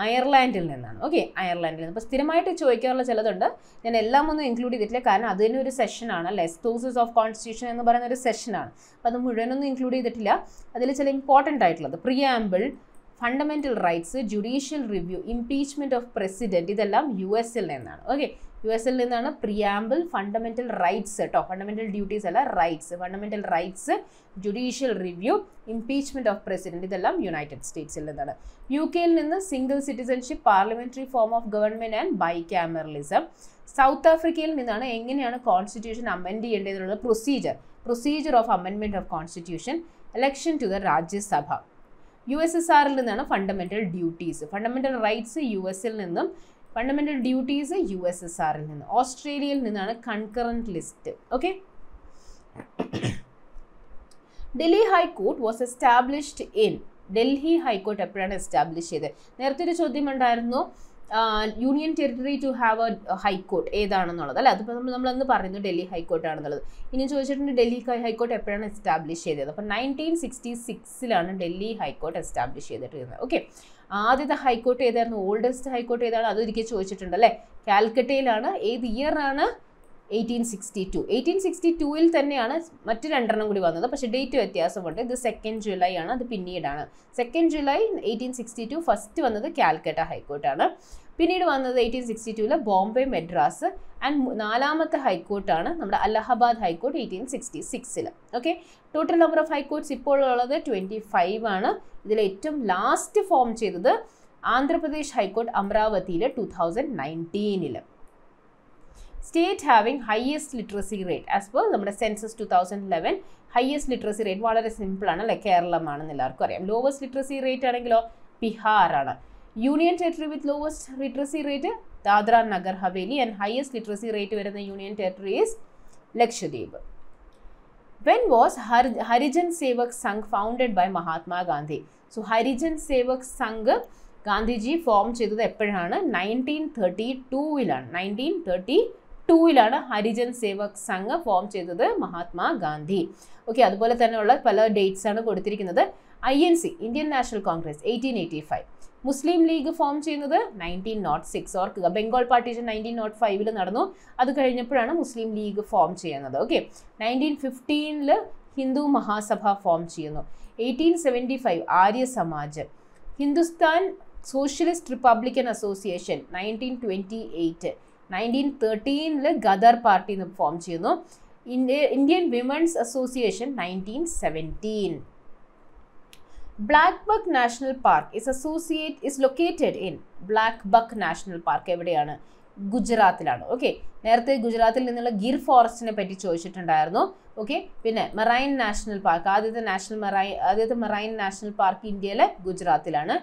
അയർലാൻഡിൽ നിന്നാണ്. ഓക്കെ അയർലാൻഡിൽ നിന്ന്. അപ്പോൾ സ്ഥിരമായിട്ട് ചോദിക്കാറുള്ള ചിലതുണ്ട്. ഞാൻ എല്ലാം ഒന്നും ഇൻക്ലൂഡ് ചെയ്തിട്ടില്ല. കാരണം അതിന് ഒരു സെഷനാണ് അല്ലേ? എസ്തോസസ് ഓഫ് കോൺസ്റ്റിറ്റ്യൂഷൻ എന്ന് പറയുന്ന ഒരു സെഷനാണ് അപ്പോൾ അത് മുഴുവനൊന്നും ഇൻക്ലൂഡ് ചെയ്തിട്ടില്ല. അതിൽ ചില ഇമ്പോർട്ടന്റ് ആയിട്ടുള്ളത്. Preamble fundamental rights judicial review impeachment of president ഇതെല്ലാം യു എസിൽ നിന്നാണ്. ഓക്കെ യു എസിൽ നിന്നാണ് പ്രിയാമ്പിൾ ഫണ്ടമെന്റൽ റൈറ്റ്സ് കേട്ടോ ഫണ്ടമെന്റൽ ഡ്യൂട്ടീസ് അല്ല rights fundamental rights judicial review impeachment of president ഇതെല്ലാം യുണൈറ്റഡ് സ്റ്റേറ്റ്സിൽ നിന്നാണ്. യു കെയിൽ നിന്ന് single citizenship parliamentary form of government and bicameralism south ആഫ്രിക്കയിൽ നിന്നാണ് എങ്ങനെയാണ് കോൺസ്റ്റിറ്റ്യൂഷൻ അമെൻഡ് ചെയ്യേണ്ടതെന്നുള്ള procedure procedure of അമെൻമെന്റ് of constitution election to the Rajya Sabha U S S ആറിൽ നിന്നാണ് fundamental duties fundamental rights U എസിൽ നിന്നും fundamental duties U S S ആറിൽ നിന്ന്. ഓസ്ട്രേലിയയിൽ നിന്നാണ് concurrent list okay Delhi high court was established in Delhi high court എപ്പോഴാണ് establish ചെയ്തത്? നേരത്തെ ഒരു ചോദ്യം ഉണ്ടായിരുന്നു. Union territory to have a high court ഏതാണെന്നുള്ളത്. അല്ലേ? അതിപ്പോൾ നമ്മൾ നമ്മളന്ന് പറയുന്നു ഡൽഹി ഹൈക്കോർട്ട് ആണെന്നുള്ളത്. ഇനി ചോദിച്ചിട്ടുണ്ട് ഡൽഹി ഹൈക്കോർട്ട് എപ്പോഴാണ് എസ്റ്റാബ്ലിഷ് ചെയ്തത്? അപ്പോൾ നയന്റീൻ സിക്സ്റ്റി സിക്സിലാണ് ഡൽഹി ഹൈക്കോർട്ട് എസ്റ്റാബ്ലിഷ് ചെയ്തിട്ടിരുന്നത്. ഓക്കെ ആദ്യത്തെ ഹൈക്കോർട്ട് ഏതായിരുന്നു? ഓൾഡസ്റ്റ് ഹൈക്കോർട്ട് ഏതാണ്? അതൊരിക്കൽ ചോദിച്ചിട്ടുണ്ട് അല്ലേ? കാൽക്കട്ടയിലാണ്. ഏത് ഇയറാണ് eighteen sixty two eighteen sixty ടൂവിൽ തന്നെയാണ് മറ്റു രണ്ടെണ്ണം കൂടി വന്നത്. പക്ഷേ ഡേറ്റ് വ്യത്യാസമുണ്ട്. ഇത് സെക്കൻഡ് ജൂലൈ ആണ്. അത് പിന്നീടാണ്. Second July eighteen sixty two first വന്നത് കാൽക്കട്ട ഹൈക്കോർട്ടാണ്. പിന്നീട് വന്നത് എയ്റ്റീൻ സിക്സ്റ്റി ടുവിലെ ബോംബെ മെഡ്രാസ്. ആൻഡ് നാലാമത്തെ ഹൈക്കോർട്ടാണ് നമ്മുടെ Allahabad high court eighteen sixty സിക്സിൽ okay total number of high courts ഇപ്പോൾ ഉള്ളത് ട്വന്റി ഫൈവ് ആണ്. ഇതിൽ ഏറ്റവും ലാസ്റ്റ് ഫോം ചെയ്തത് ആന്ധ്രാപ്രദേശ് ഹൈക്കോർട്ട് അമരാവതിയിൽ two thousand നയന്റീനിൽ state having highest literacy rate as per നമ്മുടെ census two thousand eleven highest literacy rate വളരെ സിമ്പിളാണ് അല്ലെ? കേരളമാണെന്ന് എല്ലാവർക്കും അറിയാം. ലോവസ്റ്റ് ലിറ്ററസി റേറ്റ് ആണെങ്കിലോ? ബിഹാറാണ്. Union territory with lowest literacy rate Dadra Nagar Haveli. And highest literacy rate വരുന്ന union territory is Lakshadweep. When was Harijan Sevak Sangh founded by Mahatma Gandhi so Harijan Sevak Sangh Gandhiji form ചെയ്തത് എപ്പോഴാണ്? Nineteen thirty ടൂവിലാണ് nineteen thirty ടൂവിലാണ് ഹരിജൻ സേവക് സംഘം form ചെയ്തത് Mahatma Gandhi okay അതുപോലെ തന്നെയുള്ള പല ഡേറ്റ്സ് ആണ് കൊടുത്തിരിക്കുന്നത്. I N C Indian National Congress eighteen eighty five Muslim League form ചെയ്യുന്നത് നയന്റീൻ നോട്ട് സിക്സ് ഓർക്കുക. ബംഗാൾ പാർട്ടീഷൻ നയന്റീൻ നോട്ട് ഫൈവിൽ നടന്നു. അത് കഴിഞ്ഞപ്പോഴാണ് മുസ്ലിം ലീഗ് ഫോം ചെയ്യുന്നത്. ഓക്കെ നയന്റീൻ ഫിഫ്റ്റീനിൽ ഹിന്ദു മഹാസഭ ഫോം ചെയ്യുന്നു. Eighteen seventy five Arya Samaj. Hindustan Socialist Republican Association nineteen twenty eight nineteen തേർട്ടീനിൽ Ghadar party എന്ന് ഫോം ചെയ്യുന്നു. India Indian Women's Association nineteen seventeen blackbuck national park is associate is located in blackbuck national park എവിടെയാണ്? ഗുജറാത്തിലാണ്. Okay നേരത്തെ ഗുജറാത്തിൽ നിന്നുള്ള ഗിർ ഫോറസ്റ്റിനെ പറ്റി ചോദിച്ചിട്ടുണ്ടായിരുന്നു. Okay പിന്നെ മറൈൻ നാഷണൽ പാർക്ക് ആദ്യത്തെ നാഷണൽ മെറൈൻ ആദ്യത്തെ മറൈൻ നാഷണൽ പാർക്ക് ഇന്ത്യയിലെ ഗുജറാത്തിലാണ്.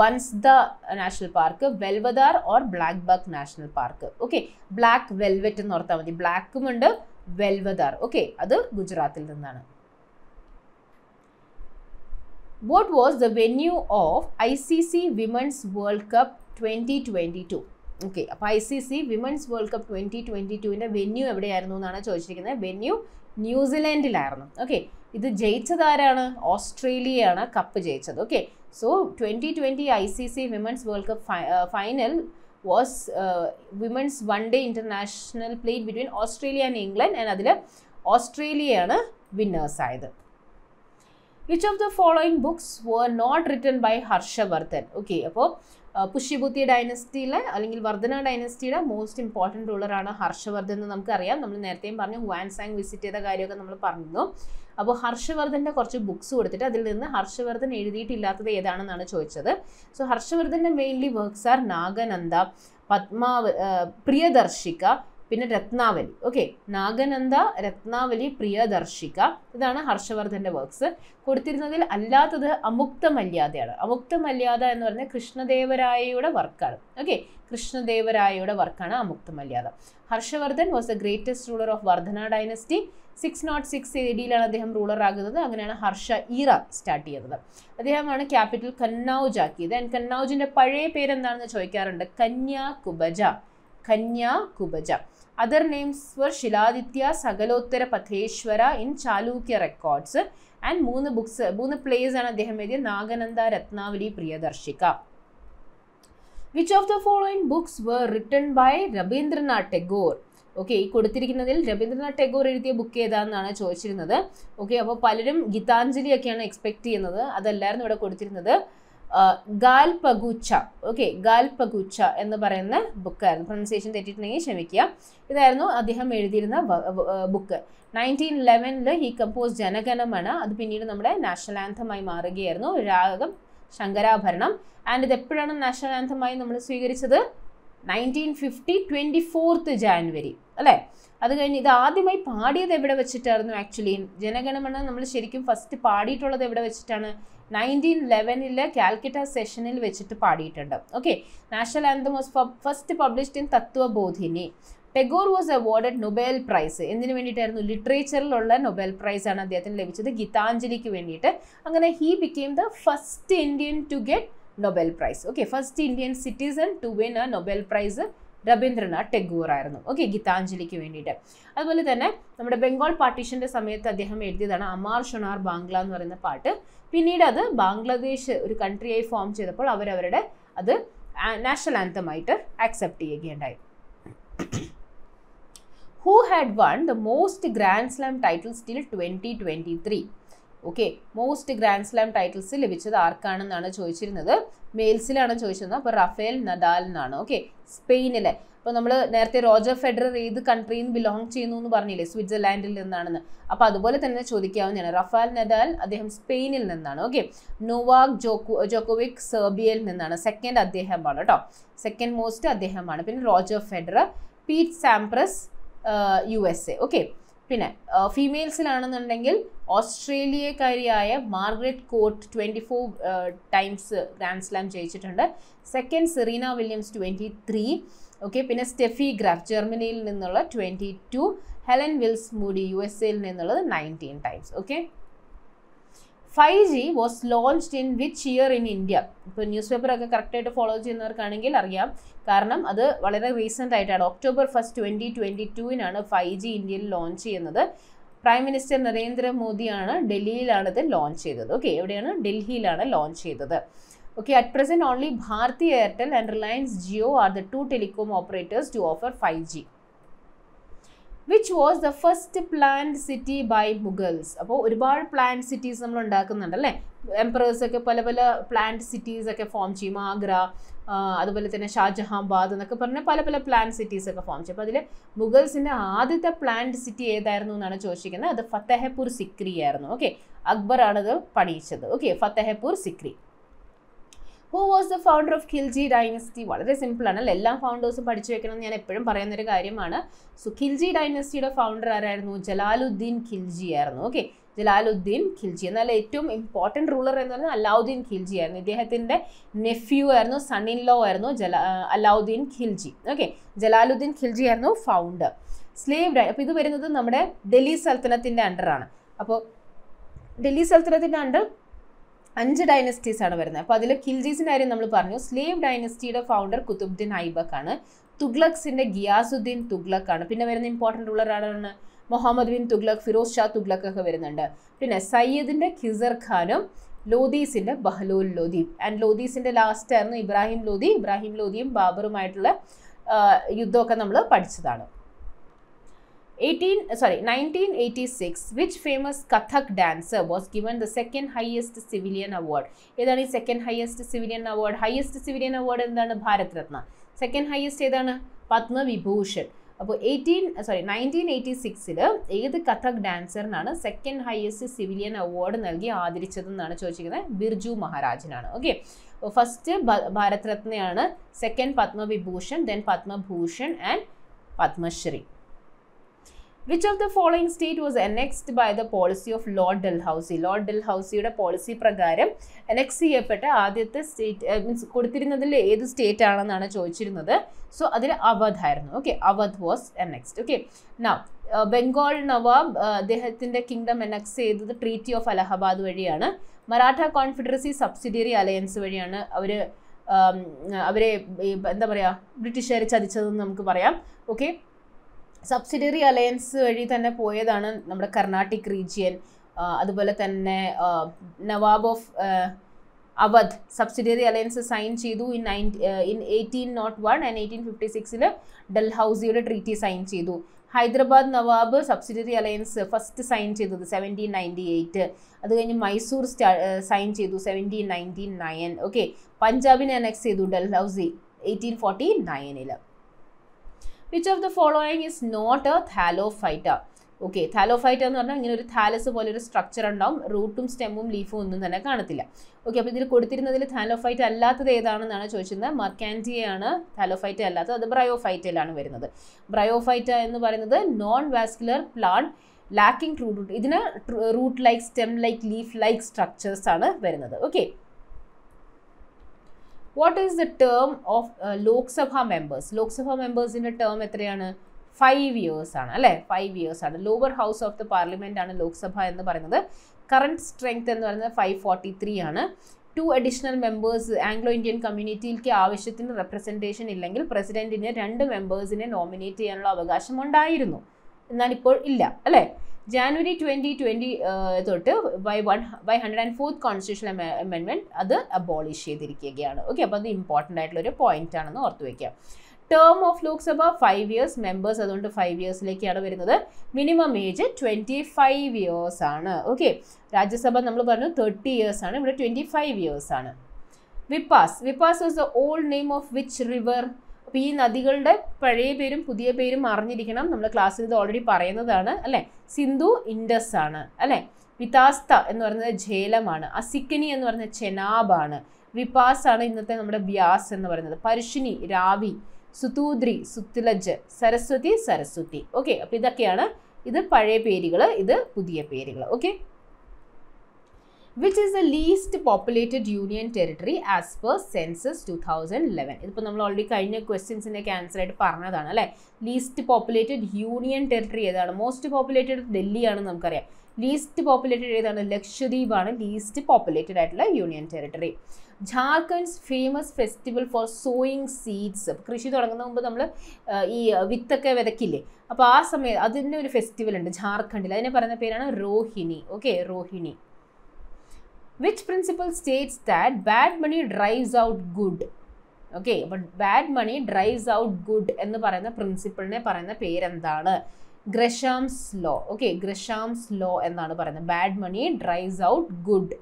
Vansda national park Velavadar or blackbuck national park. Okay black velvet എന്ന് ഓർത്താൽ മതി. ബ്ലാക്കും ഉണ്ട് വെൽവദാർ. ഓക്കെ അത് ഗുജറാത്തിൽ നിന്നാണ്. What was the venue of I C C women's world cup twenty twenty two okay അപ്പോൾ I C C women's world cup twenty twenty ടുവിന്റെ വെന്യൂ എവിടെയായിരുന്നു എന്നാണ് ചോദിച്ചിരിക്കുന്നത്. വെന്യൂ ന്യൂസിലാൻഡിലായിരുന്നു ഓക്കെ ഇത് ജയിച്ചതാരാണ് ഓസ്ട്രേലിയയാണ് കപ്പ് ജയിച്ചത്. Okay so twenty twenty I C C women's world cup final was women's one day international played between Australia and England and അതിൽ ഓസ്ട്രേലിയയാണ് വിന്നേഴ്സ് ആയത്. Which of the following books were not written by Harshavardhan okay അപ്പോൾ പുഷ്യഭൂതി ഡൈനസ്റ്റിയിലെ അല്ലെങ്കിൽ വർദ്ധന ഡൈനസ്റ്റിയുടെ most important റൂളറാണ് ഹർഷവർദ്ധൻ എന്ന് നമുക്കറിയാം. നമ്മൾ നേരത്തെയും പറഞ്ഞു ഹുവാൻസാങ് വിസിറ്റ് ചെയ്ത കാര്യമൊക്കെ നമ്മൾ പറഞ്ഞു അപ്പോൾ ഹർഷവർദ്ധന്റെ കുറച്ച് ബുക്സ് കൊടുത്തിട്ട് അതിൽ നിന്ന് ഹർഷവർദ്ധൻ എഴുതിയിട്ടില്ലാത്തത് ഏതാണെന്നാണ് ചോദിച്ചത്. So ഹർഷവർദ്ധന്റെ mainly works are Nagananda Padmava Priyadarshika പിന്നെ രത്നാവലി. ഓക്കെ നാഗനന്ദ രത്നാവലി പ്രിയദർശിക ഇതാണ് ഹർഷവർദ്ധന്റെ വർക്ക്സ് കൊടുത്തിരുന്നതിൽ അല്ലാത്തത് അമുക്ത മല്യാദയാണ് അമുക്ത മല്യാദ എന്ന് പറഞ്ഞാൽ കൃഷ്ണദേവരായയുടെ വർക്കാണ് ഓക്കെ കൃഷ്ണദേവരായയുടെ വർക്കാണ് Amukta Malyada Harshavardhan was the greatest ruler of Vardhana dynasty six nought six A ഡിയിലാണ് അദ്ദേഹം റൂളർ ആകുന്നത്. അങ്ങനെയാണ് ഹർഷ ഈറ സ്റ്റാർട്ട് ചെയ്യുന്നത് അദ്ദേഹമാണ് ക്യാപിറ്റൽ കന്നൗജ് ആക്കിയത്. ആൻഡ് കന്നൗജിന്റെ പഴയ പേരെന്താണെന്ന് ചോദിക്കാറുണ്ട്? Kanyakubja. Kanyakubja. Other names were Siladitya Sakalottara Patheshvara in Chalukya records and മൂന്ന് ബുക്സ് മൂന്ന് പ്ലേസ് ആണ് അദ്ദേഹം എഴുതിയ Nagananda Ratnavali Priyadarshika. Which of the following books were written by Rabindranath Tagore okay ഈ കൊടുത്തിരിക്കുന്നതിൽ രവീന്ദ്രനാഥ് ടാഗോർ എഴുതിയ ബുക്ക് ഏതാണെന്നാണ് ചോദിച്ചിരുന്നത്. ഓക്കെ അപ്പോൾ പലരും ഗീതാഞ്ജലി ഒക്കെയാണ് എക്സ്പെക്ട് ചെയ്യുന്നത്. അതല്ലായിരുന്നു ഇവിടെ കൊടുത്തിരുന്നത്. ഗാൽ പഗുച്ച ഓക്കെ ഗാൽ പഗുച്ച എന്ന് പറയുന്ന ബുക്കായിരുന്നു. പ്രൊണൗൺസിയേഷൻ തെറ്റിയിട്ടുണ്ടെങ്കിൽ ക്ഷമിക്കുക. ഇതായിരുന്നു അദ്ദേഹം എഴുതിയിരുന്ന ബുക്ക്. നയന്റീൻ ലെവനിൽ ഹി കമ്പോസ് ജനഗണമന അത് പിന്നീട് നമ്മുടെ നാഷണൽ ആന്തമായി മാറുകയായിരുന്നു. രാഗം ശങ്കരാഭരണം. ആൻഡ് ഇത് എപ്പോഴാണ് നാഷണൽ ആന്തമായി നമ്മൾ സ്വീകരിച്ചത്? Nineteen fifty twenty fourth January അല്ലേ? അത് കഴിഞ്ഞ് ഇത് ആദ്യമായി പാടിയത് എവിടെ വെച്ചിട്ടായിരുന്നു ആക്ച്വലി ജനഗണമന നമ്മൾ ശരിക്കും ഫസ്റ്റ് പാടിയിട്ടുള്ളത് എവിടെ വെച്ചിട്ടാണ്? നയന്റീൻ ലെവനിലെ കാൽക്കറ്റ സെഷനിൽ വെച്ചിട്ട് പാടിയിട്ടുണ്ട്. Okay national anthem was first published in Tattvabodhini Tagore was awarded Nobel prize എന്തിനു വേണ്ടിയിട്ടായിരുന്നു? ലിറ്ററേച്ചറിലുള്ള നൊബേൽ പ്രൈസ് ആണ് അദ്ദേഹത്തിന് ലഭിച്ചത്. ഗീതാഞ്ജലിക്ക് വേണ്ടിയിട്ട്. അങ്ങനെ he became the first Indian to get Nobel prize okay first Indian citizen to win a Nobel prize Rabindranath Tagore ആയിരുന്നു. Okay ഗീതാഞ്ജലിക്ക് വേണ്ടിയിട്ട്. അതുപോലെ തന്നെ നമ്മുടെ ബംഗാൾ പാർട്ടീഷന്റെ സമയത്ത് അദ്ദേഹം എഴുതിയതാണ് അമാർ ഷൊണാർ ബാംഗ്ല എന്ന് പറയുന്ന പാട്ട്. പിന്നീട് അത് ബംഗ്ലാദേശ് ഒരു കൺട്രിയായി ഫോം ചെയ്തപ്പോൾ അവരവരുടെ അത് നാഷണൽ ആന്തമായിട്ട് ആക്സെപ്റ്റ് ചെയ്യുകയുണ്ടായി. Who had won the most grand slam titles till twenty twenty three okay most grand slam titles ലഭിച്ചത് ആർക്കാണെന്നാണ് ചോദിച്ചിരുന്നത്? മെയിൽസിലാണ് ചോദിച്ചിരുന്നത്. അപ്പോൾ റഫേൽ നദാൽ എന്നാണ് ഓക്കെ സ്പെയിനിലെ. അപ്പോൾ നമ്മൾ നേരത്തെ റോജർ ഫെഡറർ ഏത് കൺട്രിയിൽ നിന്ന് ബിലോങ് ചെയ്യുന്നു എന്ന് പറഞ്ഞില്ലേ? സ്വിറ്റ്സർലാൻഡിൽ നിന്നാണെന്ന്. അപ്പോൾ അതുപോലെ തന്നെ ചോദിക്കാവുന്നതാണ്. റഫാൽ നദാൽ അദ്ദേഹം സ്പെയിനിൽ നിന്നാണ്. ഓക്കെ നോവാക് ജോക്കോ ജോക്കോവിക് സെർബിയയിൽ നിന്നാണ്. സെക്കൻഡ് അദ്ദേഹമാണ് കേട്ടോ സെക്കൻഡ് മോസ്റ്റ് അദ്ദേഹമാണ്. പിന്നെ Roger Federer Pete Sampras U S A. Okay പിന്നെ ഫീമെയിൽസിലാണെന്നുണ്ടെങ്കിൽ ഓസ്ട്രേലിയക്കാരിയായ Margaret Court twenty four times grand slam ജയിച്ചിട്ടുണ്ട്. Second Serena Williams twenty three okay പിന്നെ സ്റ്റെഫി ഗ്രാഫ് ജർമ്മനിയിൽ നിന്നുള്ള twenty two Helen Wills Moody U S എയിൽ നിന്നുള്ളത് nineteen times okay five G was launched in which year in India ഇപ്പോൾ news പേപ്പറൊക്കെ കറക്റ്റായിട്ട് follow ചെയ്യുന്നവർക്കാണെങ്കിൽ അറിയാം. കാരണം അത് വളരെ റീസെന്റ് ആയിട്ടാണ്. ഒക്ടോബർ ഫസ്റ്റ് ട്വന്റി ട്വന്റി ടുവിനാണ് ഫൈവ് ജി ഇന്ത്യയിൽ ലോഞ്ച് ചെയ്യുന്നത്. പ്രൈം മിനിസ്റ്റർ നരേന്ദ്രമോദിയാണ് ഡൽഹിയിലാണ് ഇത് ലോഞ്ച് ചെയ്തത്. ഓക്കെ എവിടെയാണ്? ഡൽഹിയിലാണ് ലോഞ്ച് ചെയ്തത്. Okay at present only Bharti Airtel and Reliance Jio are the two telecom operators to offer five G which was the first planned city by Mughals അപ്പോൾ ഒരുപാട് planned cities നമ്മൾ ഉണ്ടാക്കുന്നുണ്ട് അല്ലേ? Emperors ഒക്കെ പല പല പ്ലാൻഡ് സിറ്റീസ് ഒക്കെ form ചെയ്യും. ആഗ്ര അതുപോലെ തന്നെ ഷാജഹാബാദ് എന്നൊക്കെ പറഞ്ഞ പല പല പ്ലാൻഡ് സിറ്റീസ് ഒക്കെ ഫോം ചെയ്യും. അപ്പോൾ അതിൽ മുഗൾസിന്റെ ആദ്യത്തെ പ്ലാൻഡ് സിറ്റി ഏതായിരുന്നു എന്നാണ് ചോദിച്ചിരിക്കുന്നത്? അത് ഫത്തേഹപൂർ സിക്രി ആയിരുന്നു. ഓക്കെ? അക്ബർ ആണത് പണിയിച്ചത്. Okay? Fatehpur Sikri. Who was the founder of Khilji dynasty വളരെ സിമ്പിളാണ് അല്ലെ? എല്ലാ ഫൗണ്ടേഴ്സും പഠിച്ചു വെക്കണം ഞാൻ എപ്പോഴും പറയുന്നൊരു കാര്യമാണ്. സോ ഖിൽജി ഡൈനസ്റ്റിയുടെ ഫൗണ്ടർ ആരായിരുന്നു? ജലാലുദ്ദീൻ ഖിൽജി ആയിരുന്നു. ഓക്കെ ജലാലുദ്ദീൻ ഖിൽജി എന്നാൽ ഏറ്റവും ഇമ്പോർട്ടന്റ് റൂളർ എന്ന് പറയുന്നത് അലാവുദ്ദീൻ ഖിൽജി ആയിരുന്നു. ഇദ്ദേഹത്തിന്റെ നെഫ്യൂ ആയിരുന്നു സൺ ഇൻ ലോ ആയിരുന്നു ജല അലാവുദ്ദീൻ ഖിൽജി ഓക്കെ ജലാലുദ്ദീൻ ഖിൽജി ആയിരുന്നു ഫൗണ്ടർ സ്ലേവ് ഡൈ അപ്പോൾ ഇത് വരുന്നത് നമ്മുടെ ഡൽഹി സൽത്തനത്തിന്റെ അണ്ടറാണ് അപ്പോൾ ഡൽഹി സൽത്തനത്തിന്റെ അണ്ടർ അഞ്ച് ഡൈനസ്റ്റീസ് ആണ് വരുന്നത്. അപ്പോൾ അതിൽ ഖിൽജീസിന്റെ കാര്യം നമ്മൾ പറഞ്ഞു. സ്ലേവ് ഡൈനസ്റ്റിയുടെ ഫൗണ്ടർ കുത്തുബ്ദീൻ ഐബക്ക് ആണ്. തുഗ്ലക്സിന്റെ ഗിയാസുദ്ദീൻ തുഗ്ലക് ആണ്. പിന്നെ വരുന്ന ഇമ്പോർട്ടന്റ് റൂളർ ആരാണ്? മുഹമ്മദ് ബിൻ തുഗ്ലക് ഫിറോസ് ഷാ തുഗ്ലക്ക് ഒക്കെ വരുന്നുണ്ട്. പിന്നെ സയ്യദിന്റെ ഖിസർ ഖാനും ലോദീസിന്റെ ബഹ്ലൂൽ ലോദി. ആൻഡ് ലോദീസിന്റെ ലാസ്റ്റ് ആയിരുന്നു ഇബ്രാഹിം ലോദി. ഇബ്രാഹിം ലോദിയും ബാബറുമായിട്ടുള്ള യുദ്ധമൊക്കെ നമ്മൾ പഠിച്ചതാണ്. Eighteen sorry nineteen eighty six which famous Kathak dancer was given the second highest civilian award ഏതാണ് ഈ second highest civilian award highest civilian award എന്താണ്? ഭാരത് രത്ന സെക്കൻഡ് ഹയസ്റ്റ് ഏതാണ്? പത്മവിഭൂഷൺ. അപ്പോൾ എയ്റ്റീൻ സോറി നയന്റീൻ എയ്റ്റി സിക്സിൽ ഏത് കഥക് ഡാൻസറിനാണ് സെക്കൻഡ് ഹയസ്റ്റ് സിവിലിയൻ അവാർഡ് നൽകി ആദരിച്ചതെന്നാണ് ചോദിച്ചിരിക്കുന്നത്? ബിർജു മഹാരാജിനാണ്. Okay first Bharat രത്നയാണ് second Padma Vibhushan then Padma Bhushan and Padma Shri. Which of the following state was annexed by the policy of Lord Dalhousie Lord ഡൽഹൌസിയുടെ policy പ്രകാരം annex ചെയ്യപ്പെട്ട ആദ്യത്തെ state means കൊടുത്തിരുന്നതിൽ ഏത് state ആണെന്നാണ് ചോദിച്ചിരുന്നത്? So അതിൽ അവധ് ആയിരുന്നു. Okay Awadh was annexed okay now Bengal nawab അദ്ദേഹത്തിന്റെ kingdom എനക്സ് ചെയ്തത് treaty of Allahabad വഴിയാണ്. മറാഠ കോൺഫെഡറസി സബ്സിഡിയറി അലയൻസ് വഴിയാണ് അവർ അവരെ എന്താ പറയുക ബ്രിട്ടീഷുകാർ ചതിച്ചതെന്ന് നമുക്ക് പറയാം. ഓക്കെ സബ്സിഡിയറി അലയൻസ് വഴി തന്നെ പോയതാണ് നമ്മുടെ കർണാട്ടിക് റീജിയൻ അതുപോലെ തന്നെ nawab of Awadh subsidiary alliance sign ചെയ്തു in nine in eighteen nought one and eighteen fifty സിക്സിൽ ഡൽഹൌസിയുടെ ട്രീറ്റി സൈൻ ചെയ്തു. Hyderabad nawab subsidiary alliance first sign ചെയ്തത് സെവന്റീൻ നയന്റി എയ്റ്റ് അത് കഴിഞ്ഞ് മൈസൂർ സൈൻ ചെയ്തു സെവന്റീൻ നയന്റി നയൻ ഓക്കെ പഞ്ചാബിനെ annex ചെയ്തു Dalhousie eighteen forty നയനിൽ which of the following is not a thallophyta okay thallophyta എന്ന് പറഞ്ഞാൽ ഇങ്ങനെ ഒരു താലസ് പോലെ ഒരു സ്ട്രക്ചർ ഉണ്ടാവും. റൂട്ടും സ്റ്റെമ്മും ലീഫും ഒന്നും തന്നെ കാണത്തില്ല. ഓക്കെ അപ്പോൾ ഇതിൽ കൊടുത്തിരുന്നതിൽ താലോഫൈറ്റ് അല്ലാത്തത് ഏതാണെന്നാണ് ചോദിച്ചത് മർക്കാന്റിയാണ് താലോഫൈറ്റ അല്ലാത്തത്. അത് ബ്രയോഫൈറ്റയിലാണ് വരുന്നത്. ബ്രയോഫൈറ്റ എന്ന് പറയുന്നത് non vascular plant lacking root ഇതിന് root like stem like leaf like structures ആണ് വരുന്നത്. Okay what is the term of Lok Sabha members Lok Sabha മെമ്പേഴ്സിന്റെ term എത്രയാണ്? ഫൈവ് ഇയേഴ്സ് ആണ് അല്ലേ? ഫൈവ് ഇയേഴ്സ് ആണ്. Lower house of the parliament ആണ് ലോക്സഭ എന്ന് പറയുന്നത്. കറണ്ട് സ്ട്രെങ്ത് എന്ന് പറയുന്നത് ഫൈവ് ഫോർട്ടി ത്രീ ആണ്. To additional members Anglo Indian കമ്മ്യൂണിറ്റിയിലേക്ക് ആവശ്യത്തിന് റെപ്രസെന്റേഷൻ ഇല്ലെങ്കിൽ പ്രസിഡന്റിന് രണ്ട് മെമ്പേഴ്സിനെ നോമിനേറ്റ് ചെയ്യാനുള്ള അവകാശം ഉണ്ടായിരുന്നു. എന്നാൽ ഇപ്പോൾ ഇല്ല അല്ലേ? ജാനുവരി ട്വന്റി ട്വന്റി തൊട്ട് by one by hundred and fourth constitution അമെൻമെന്റ് അത് അബോളിഷ് ചെയ്തിരിക്കുകയാണ്. ഓക്കെ അപ്പോൾ അത് ഇമ്പോർട്ടന്റ് ആയിട്ടുള്ള ഒരു പോയിന്റ് ആണെന്ന് ഓർത്ത് വയ്ക്കുക term of Lok Sabha five years members അതുകൊണ്ട് ഫൈവ് ഇയേഴ്സിലേക്കാണ് വരുന്നത്. Minimum age twenty five years ആണ്. ഓക്കെ രാജ്യസഭ നമ്മൾ പറഞ്ഞു തേർട്ടി ഇയേഴ്സ് ആണ് ഇവിടെ ട്വന്റി ഫൈവ് ഇയേഴ്സ് ആണ്. Vipas Vipas was the old name of which river അപ്പോൾ ഈ നദികളുടെ പഴയ പേരും പുതിയ പേരും അറിഞ്ഞിരിക്കണം. നമ്മൾ ക്ലാസ്സിൽ ഇത് ഓൾറെഡി പറയുന്നതാണ് അല്ലേ? സിന്ധു ഇൻഡസ് ആണ് അല്ലേ? വിതാസ്ത എന്ന് പറയുന്നത് ഝേലമാണ് അസിക്കനി എന്ന് പറയുന്നത് ചെനാബാണ് വിപാസ് ആണ് ഇന്നത്തെ നമ്മുടെ വ്യാസ് എന്ന് പറയുന്നത് പരുഷിനി രാവി സുതൂദ്രി സുത്തുലജ് സരസ്വതി സരസ്വതി. ഓക്കെ അപ്പോൾ ഇതൊക്കെയാണ് ഇത് പഴയ പേരുകൾ ഇത് പുതിയ പേരുകൾ okay which is the least populated union territory as per census two thousand eleven ഇതിപ്പോൾ നമ്മൾ ഓൾറെഡി കഴിഞ്ഞ ക്വസ്റ്റ്യൻസിന്റെയൊക്കെ ആൻസർ ആയിട്ട് പറഞ്ഞതാണ് അല്ലേ? ലീസ്റ്റ് പോപ്പുലേറ്റഡ് യൂണിയൻ ടെറിട്ടറി ഏതാണ്? മോസ്റ്റ് പോപ്പുലേറ്റഡ് ഡൽഹിയാണെന്ന് നമുക്കറിയാം. ലീസ്റ്റ് പോപ്പുലേറ്റഡ് ഏതാണ്? ലക്ഷദ്വീപ് ആണ് ലീസ്റ്റ് പോപ്പുലേറ്റഡ് ആയിട്ടുള്ള union territory Jharkhand's famous festival for sowing seeds കൃഷി തുടങ്ങുന്ന മുമ്പ് നമ്മൾ ഈ വിത്തൊക്കെ വിതക്കില്ലേ അപ്പോൾ ആ സമയം അതിന്റെ ഒരു ഫെസ്റ്റിവൽ ഉണ്ട് ജാർഖണ്ഡിൽ. അതിനെ പറയുന്ന പേരാണ് Rohini okay Rohini which principle states that bad money drives out good? Okay അപ്പം bad money drives out good എന്ന് പറയുന്ന പ്രിൻസിപ്പിളിനെ പറയുന്ന പേരെന്താണ്? Gresham's law okay Gresham's law എന്നാണ് പറയുന്നത്. Bad money drives out good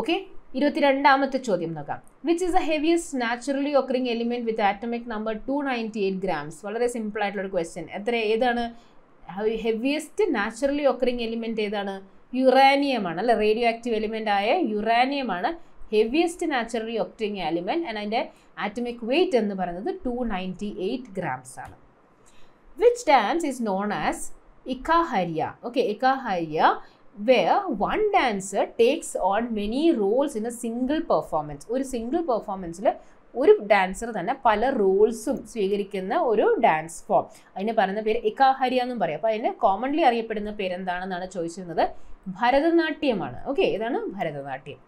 okay ഇരുപത്തിരണ്ടാമത്തെ ചോദ്യം നോക്കാം. Which is a heaviest naturally occurring element with atomic number two ninety eight grams വളരെ സിമ്പിൾ ആയിട്ടുള്ള ഒരു ക്വസ്റ്റ്യൻ എത്ര ഏതാണ്? ഹെവിയസ്റ്റ് നാച്ചുറലി ഒക്കറിങ് എലിമെന്റ് ഏതാണ്? യുറാനിയം ആണ് അല്ലെ? റേഡിയോ ആക്റ്റീവ് എലിമെന്റ് ആയ യുറാനിയമാണ് heaviest naturally occurring element and അതിന്റെ ആറ്റമിക് വെയിറ്റ് എന്ന് പറയുന്നത് ടു നയന്റി എയ്റ്റ് ഗ്രാംസ് ആണ്. Which dance is known as Ekaharya okay Ekaharya where one dancer takes on many roles in a single performance ഒരു single പെർഫോമൻസിൽ ഒരു dancer തന്നെ പല റോൾസും സ്വീകരിക്കുന്ന ഒരു ഡാൻസ് ഫോം അതിന് പറയുന്ന പേര് ഇക്കാഹരിയ എന്നും പറയും. അപ്പോൾ അതിന് കോമൺലി അറിയപ്പെടുന്ന പേരെന്താണെന്നാണ് ചോദിച്ചിരുന്നത്? ഭരതനാട്യമാണ്. ഓക്കെ ഇതാണ് Bharatanatyam.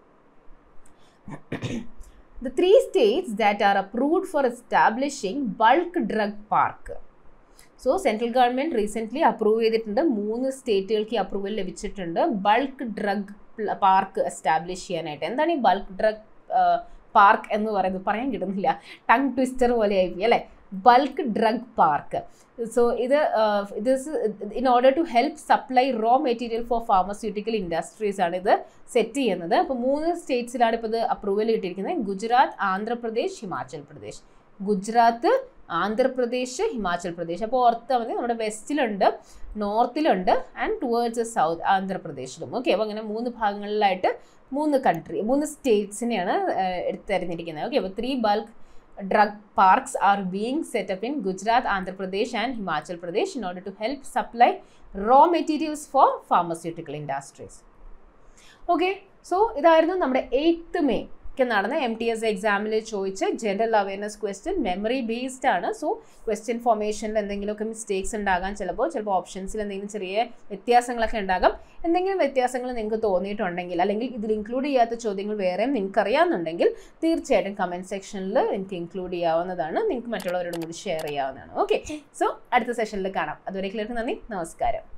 The three states that are approved for establishing bulk drug park so central government recently approve ചെയ്തിട്ടുണ്ട്. മൂന്ന് സ്റ്റേറ്റുകൾക്ക് അപ്രൂവൽ ലഭിച്ചിട്ടുണ്ട്. ബൾക്ക് ഡ്രഗ് പാർക്ക് എസ്റ്റാബ്ലിഷ് ചെയ്യാനായിട്ട്. എന്താണ് ഈ ബൾക്ക് ഡ്രഗ് പാർക്ക് എന്ന് പറയുന്നത്? പറയാൻ കിട്ടുന്നില്ല. ടങ് ട്വിസ്റ്റർ പോലെ ആയിരിക്കും അല്ലേ? ബൾക്ക് ഡ്രഗ് പാർക്ക് സോ ഇത് this in order to help supply raw material for pharmaceutical industries ആണ് ഇത് സെറ്റ് ചെയ്യുന്നത്. അപ്പോൾ മൂന്ന് സ്റ്റേറ്റ്സിലാണ് ഇപ്പോൾ ഇത് അപ്രൂവൽ കിട്ടിയിരിക്കുന്നത് ഗുജറാത്ത് ആന്ധ്രാപ്രദേശ് ഹിമാചൽ പ്രദേശ്. ഗുജറാത്ത് ആന്ധ്രാപ്രദേശ് ഹിമാചൽ പ്രദേശ്. അപ്പോൾ ഓർത്താൽ മതി നമ്മുടെ വെസ്റ്റിലുണ്ട് നോർത്തിലുണ്ട് ആൻഡ് ടുവേർഡ്സ് സൗത്ത് ആന്ധ്രാപ്രദേശിലും. ഓക്കെ അപ്പോൾ അങ്ങനെ മൂന്ന് ഭാഗങ്ങളിലായിട്ട് മൂന്ന് കൺട്രി മൂന്ന് സ്റ്റേറ്റ്സിനെയാണ് എടുത്തെറിഞ്ഞിരിക്കുന്നത് ഓക്കെ അപ്പോൾ three bulk drug parks are being set up in Gujarat, Andhra Pradesh, and Himachal Pradesh in order to help supply raw materials for pharmaceutical industries. Okay, so ഇതായിരുന്നു നമ്മുടെ എയ്ത്ത് മെയ് ഒക്കെ നടന്ന M T S എക്സാമിൽ ചോദിച്ച general awareness question memory based ആണ്. So question ഫോർമേഷനിൽ എന്തെങ്കിലുമൊക്കെ mistakes ഉണ്ടാകാൻ ചിലപ്പോൾ. ചിലപ്പോൾ ഓപ്ഷൻസിൽ എന്തെങ്കിലും ചെറിയ വ്യത്യാസങ്ങളൊക്കെ ഉണ്ടാകും. എന്തെങ്കിലും വ്യത്യാസങ്ങൾ നിങ്ങൾക്ക് തോന്നിയിട്ടുണ്ടെങ്കിൽ അല്ലെങ്കിൽ ഇതിൽ ഇൻക്ലൂഡ് ചെയ്യാത്ത ചോദ്യങ്ങൾ വേറെയും നിങ്ങൾക്ക് അറിയാമെന്നുണ്ടെങ്കിൽ തീർച്ചയായിട്ടും കമന്റ് സെക്ഷനിൽ എനിക്ക് ഇൻക്ലൂഡ് ചെയ്യാവുന്നതാണ്. നിങ്ങൾക്ക് മറ്റുള്ളവരോടും കൂടി ഷെയർ ചെയ്യാവുന്നതാണ്. ഓക്കെ സോ അടുത്ത സെഷനിൽ കാണാം. അതുവരെ എല്ലാവർക്കും നന്ദി. നമസ്കാരം.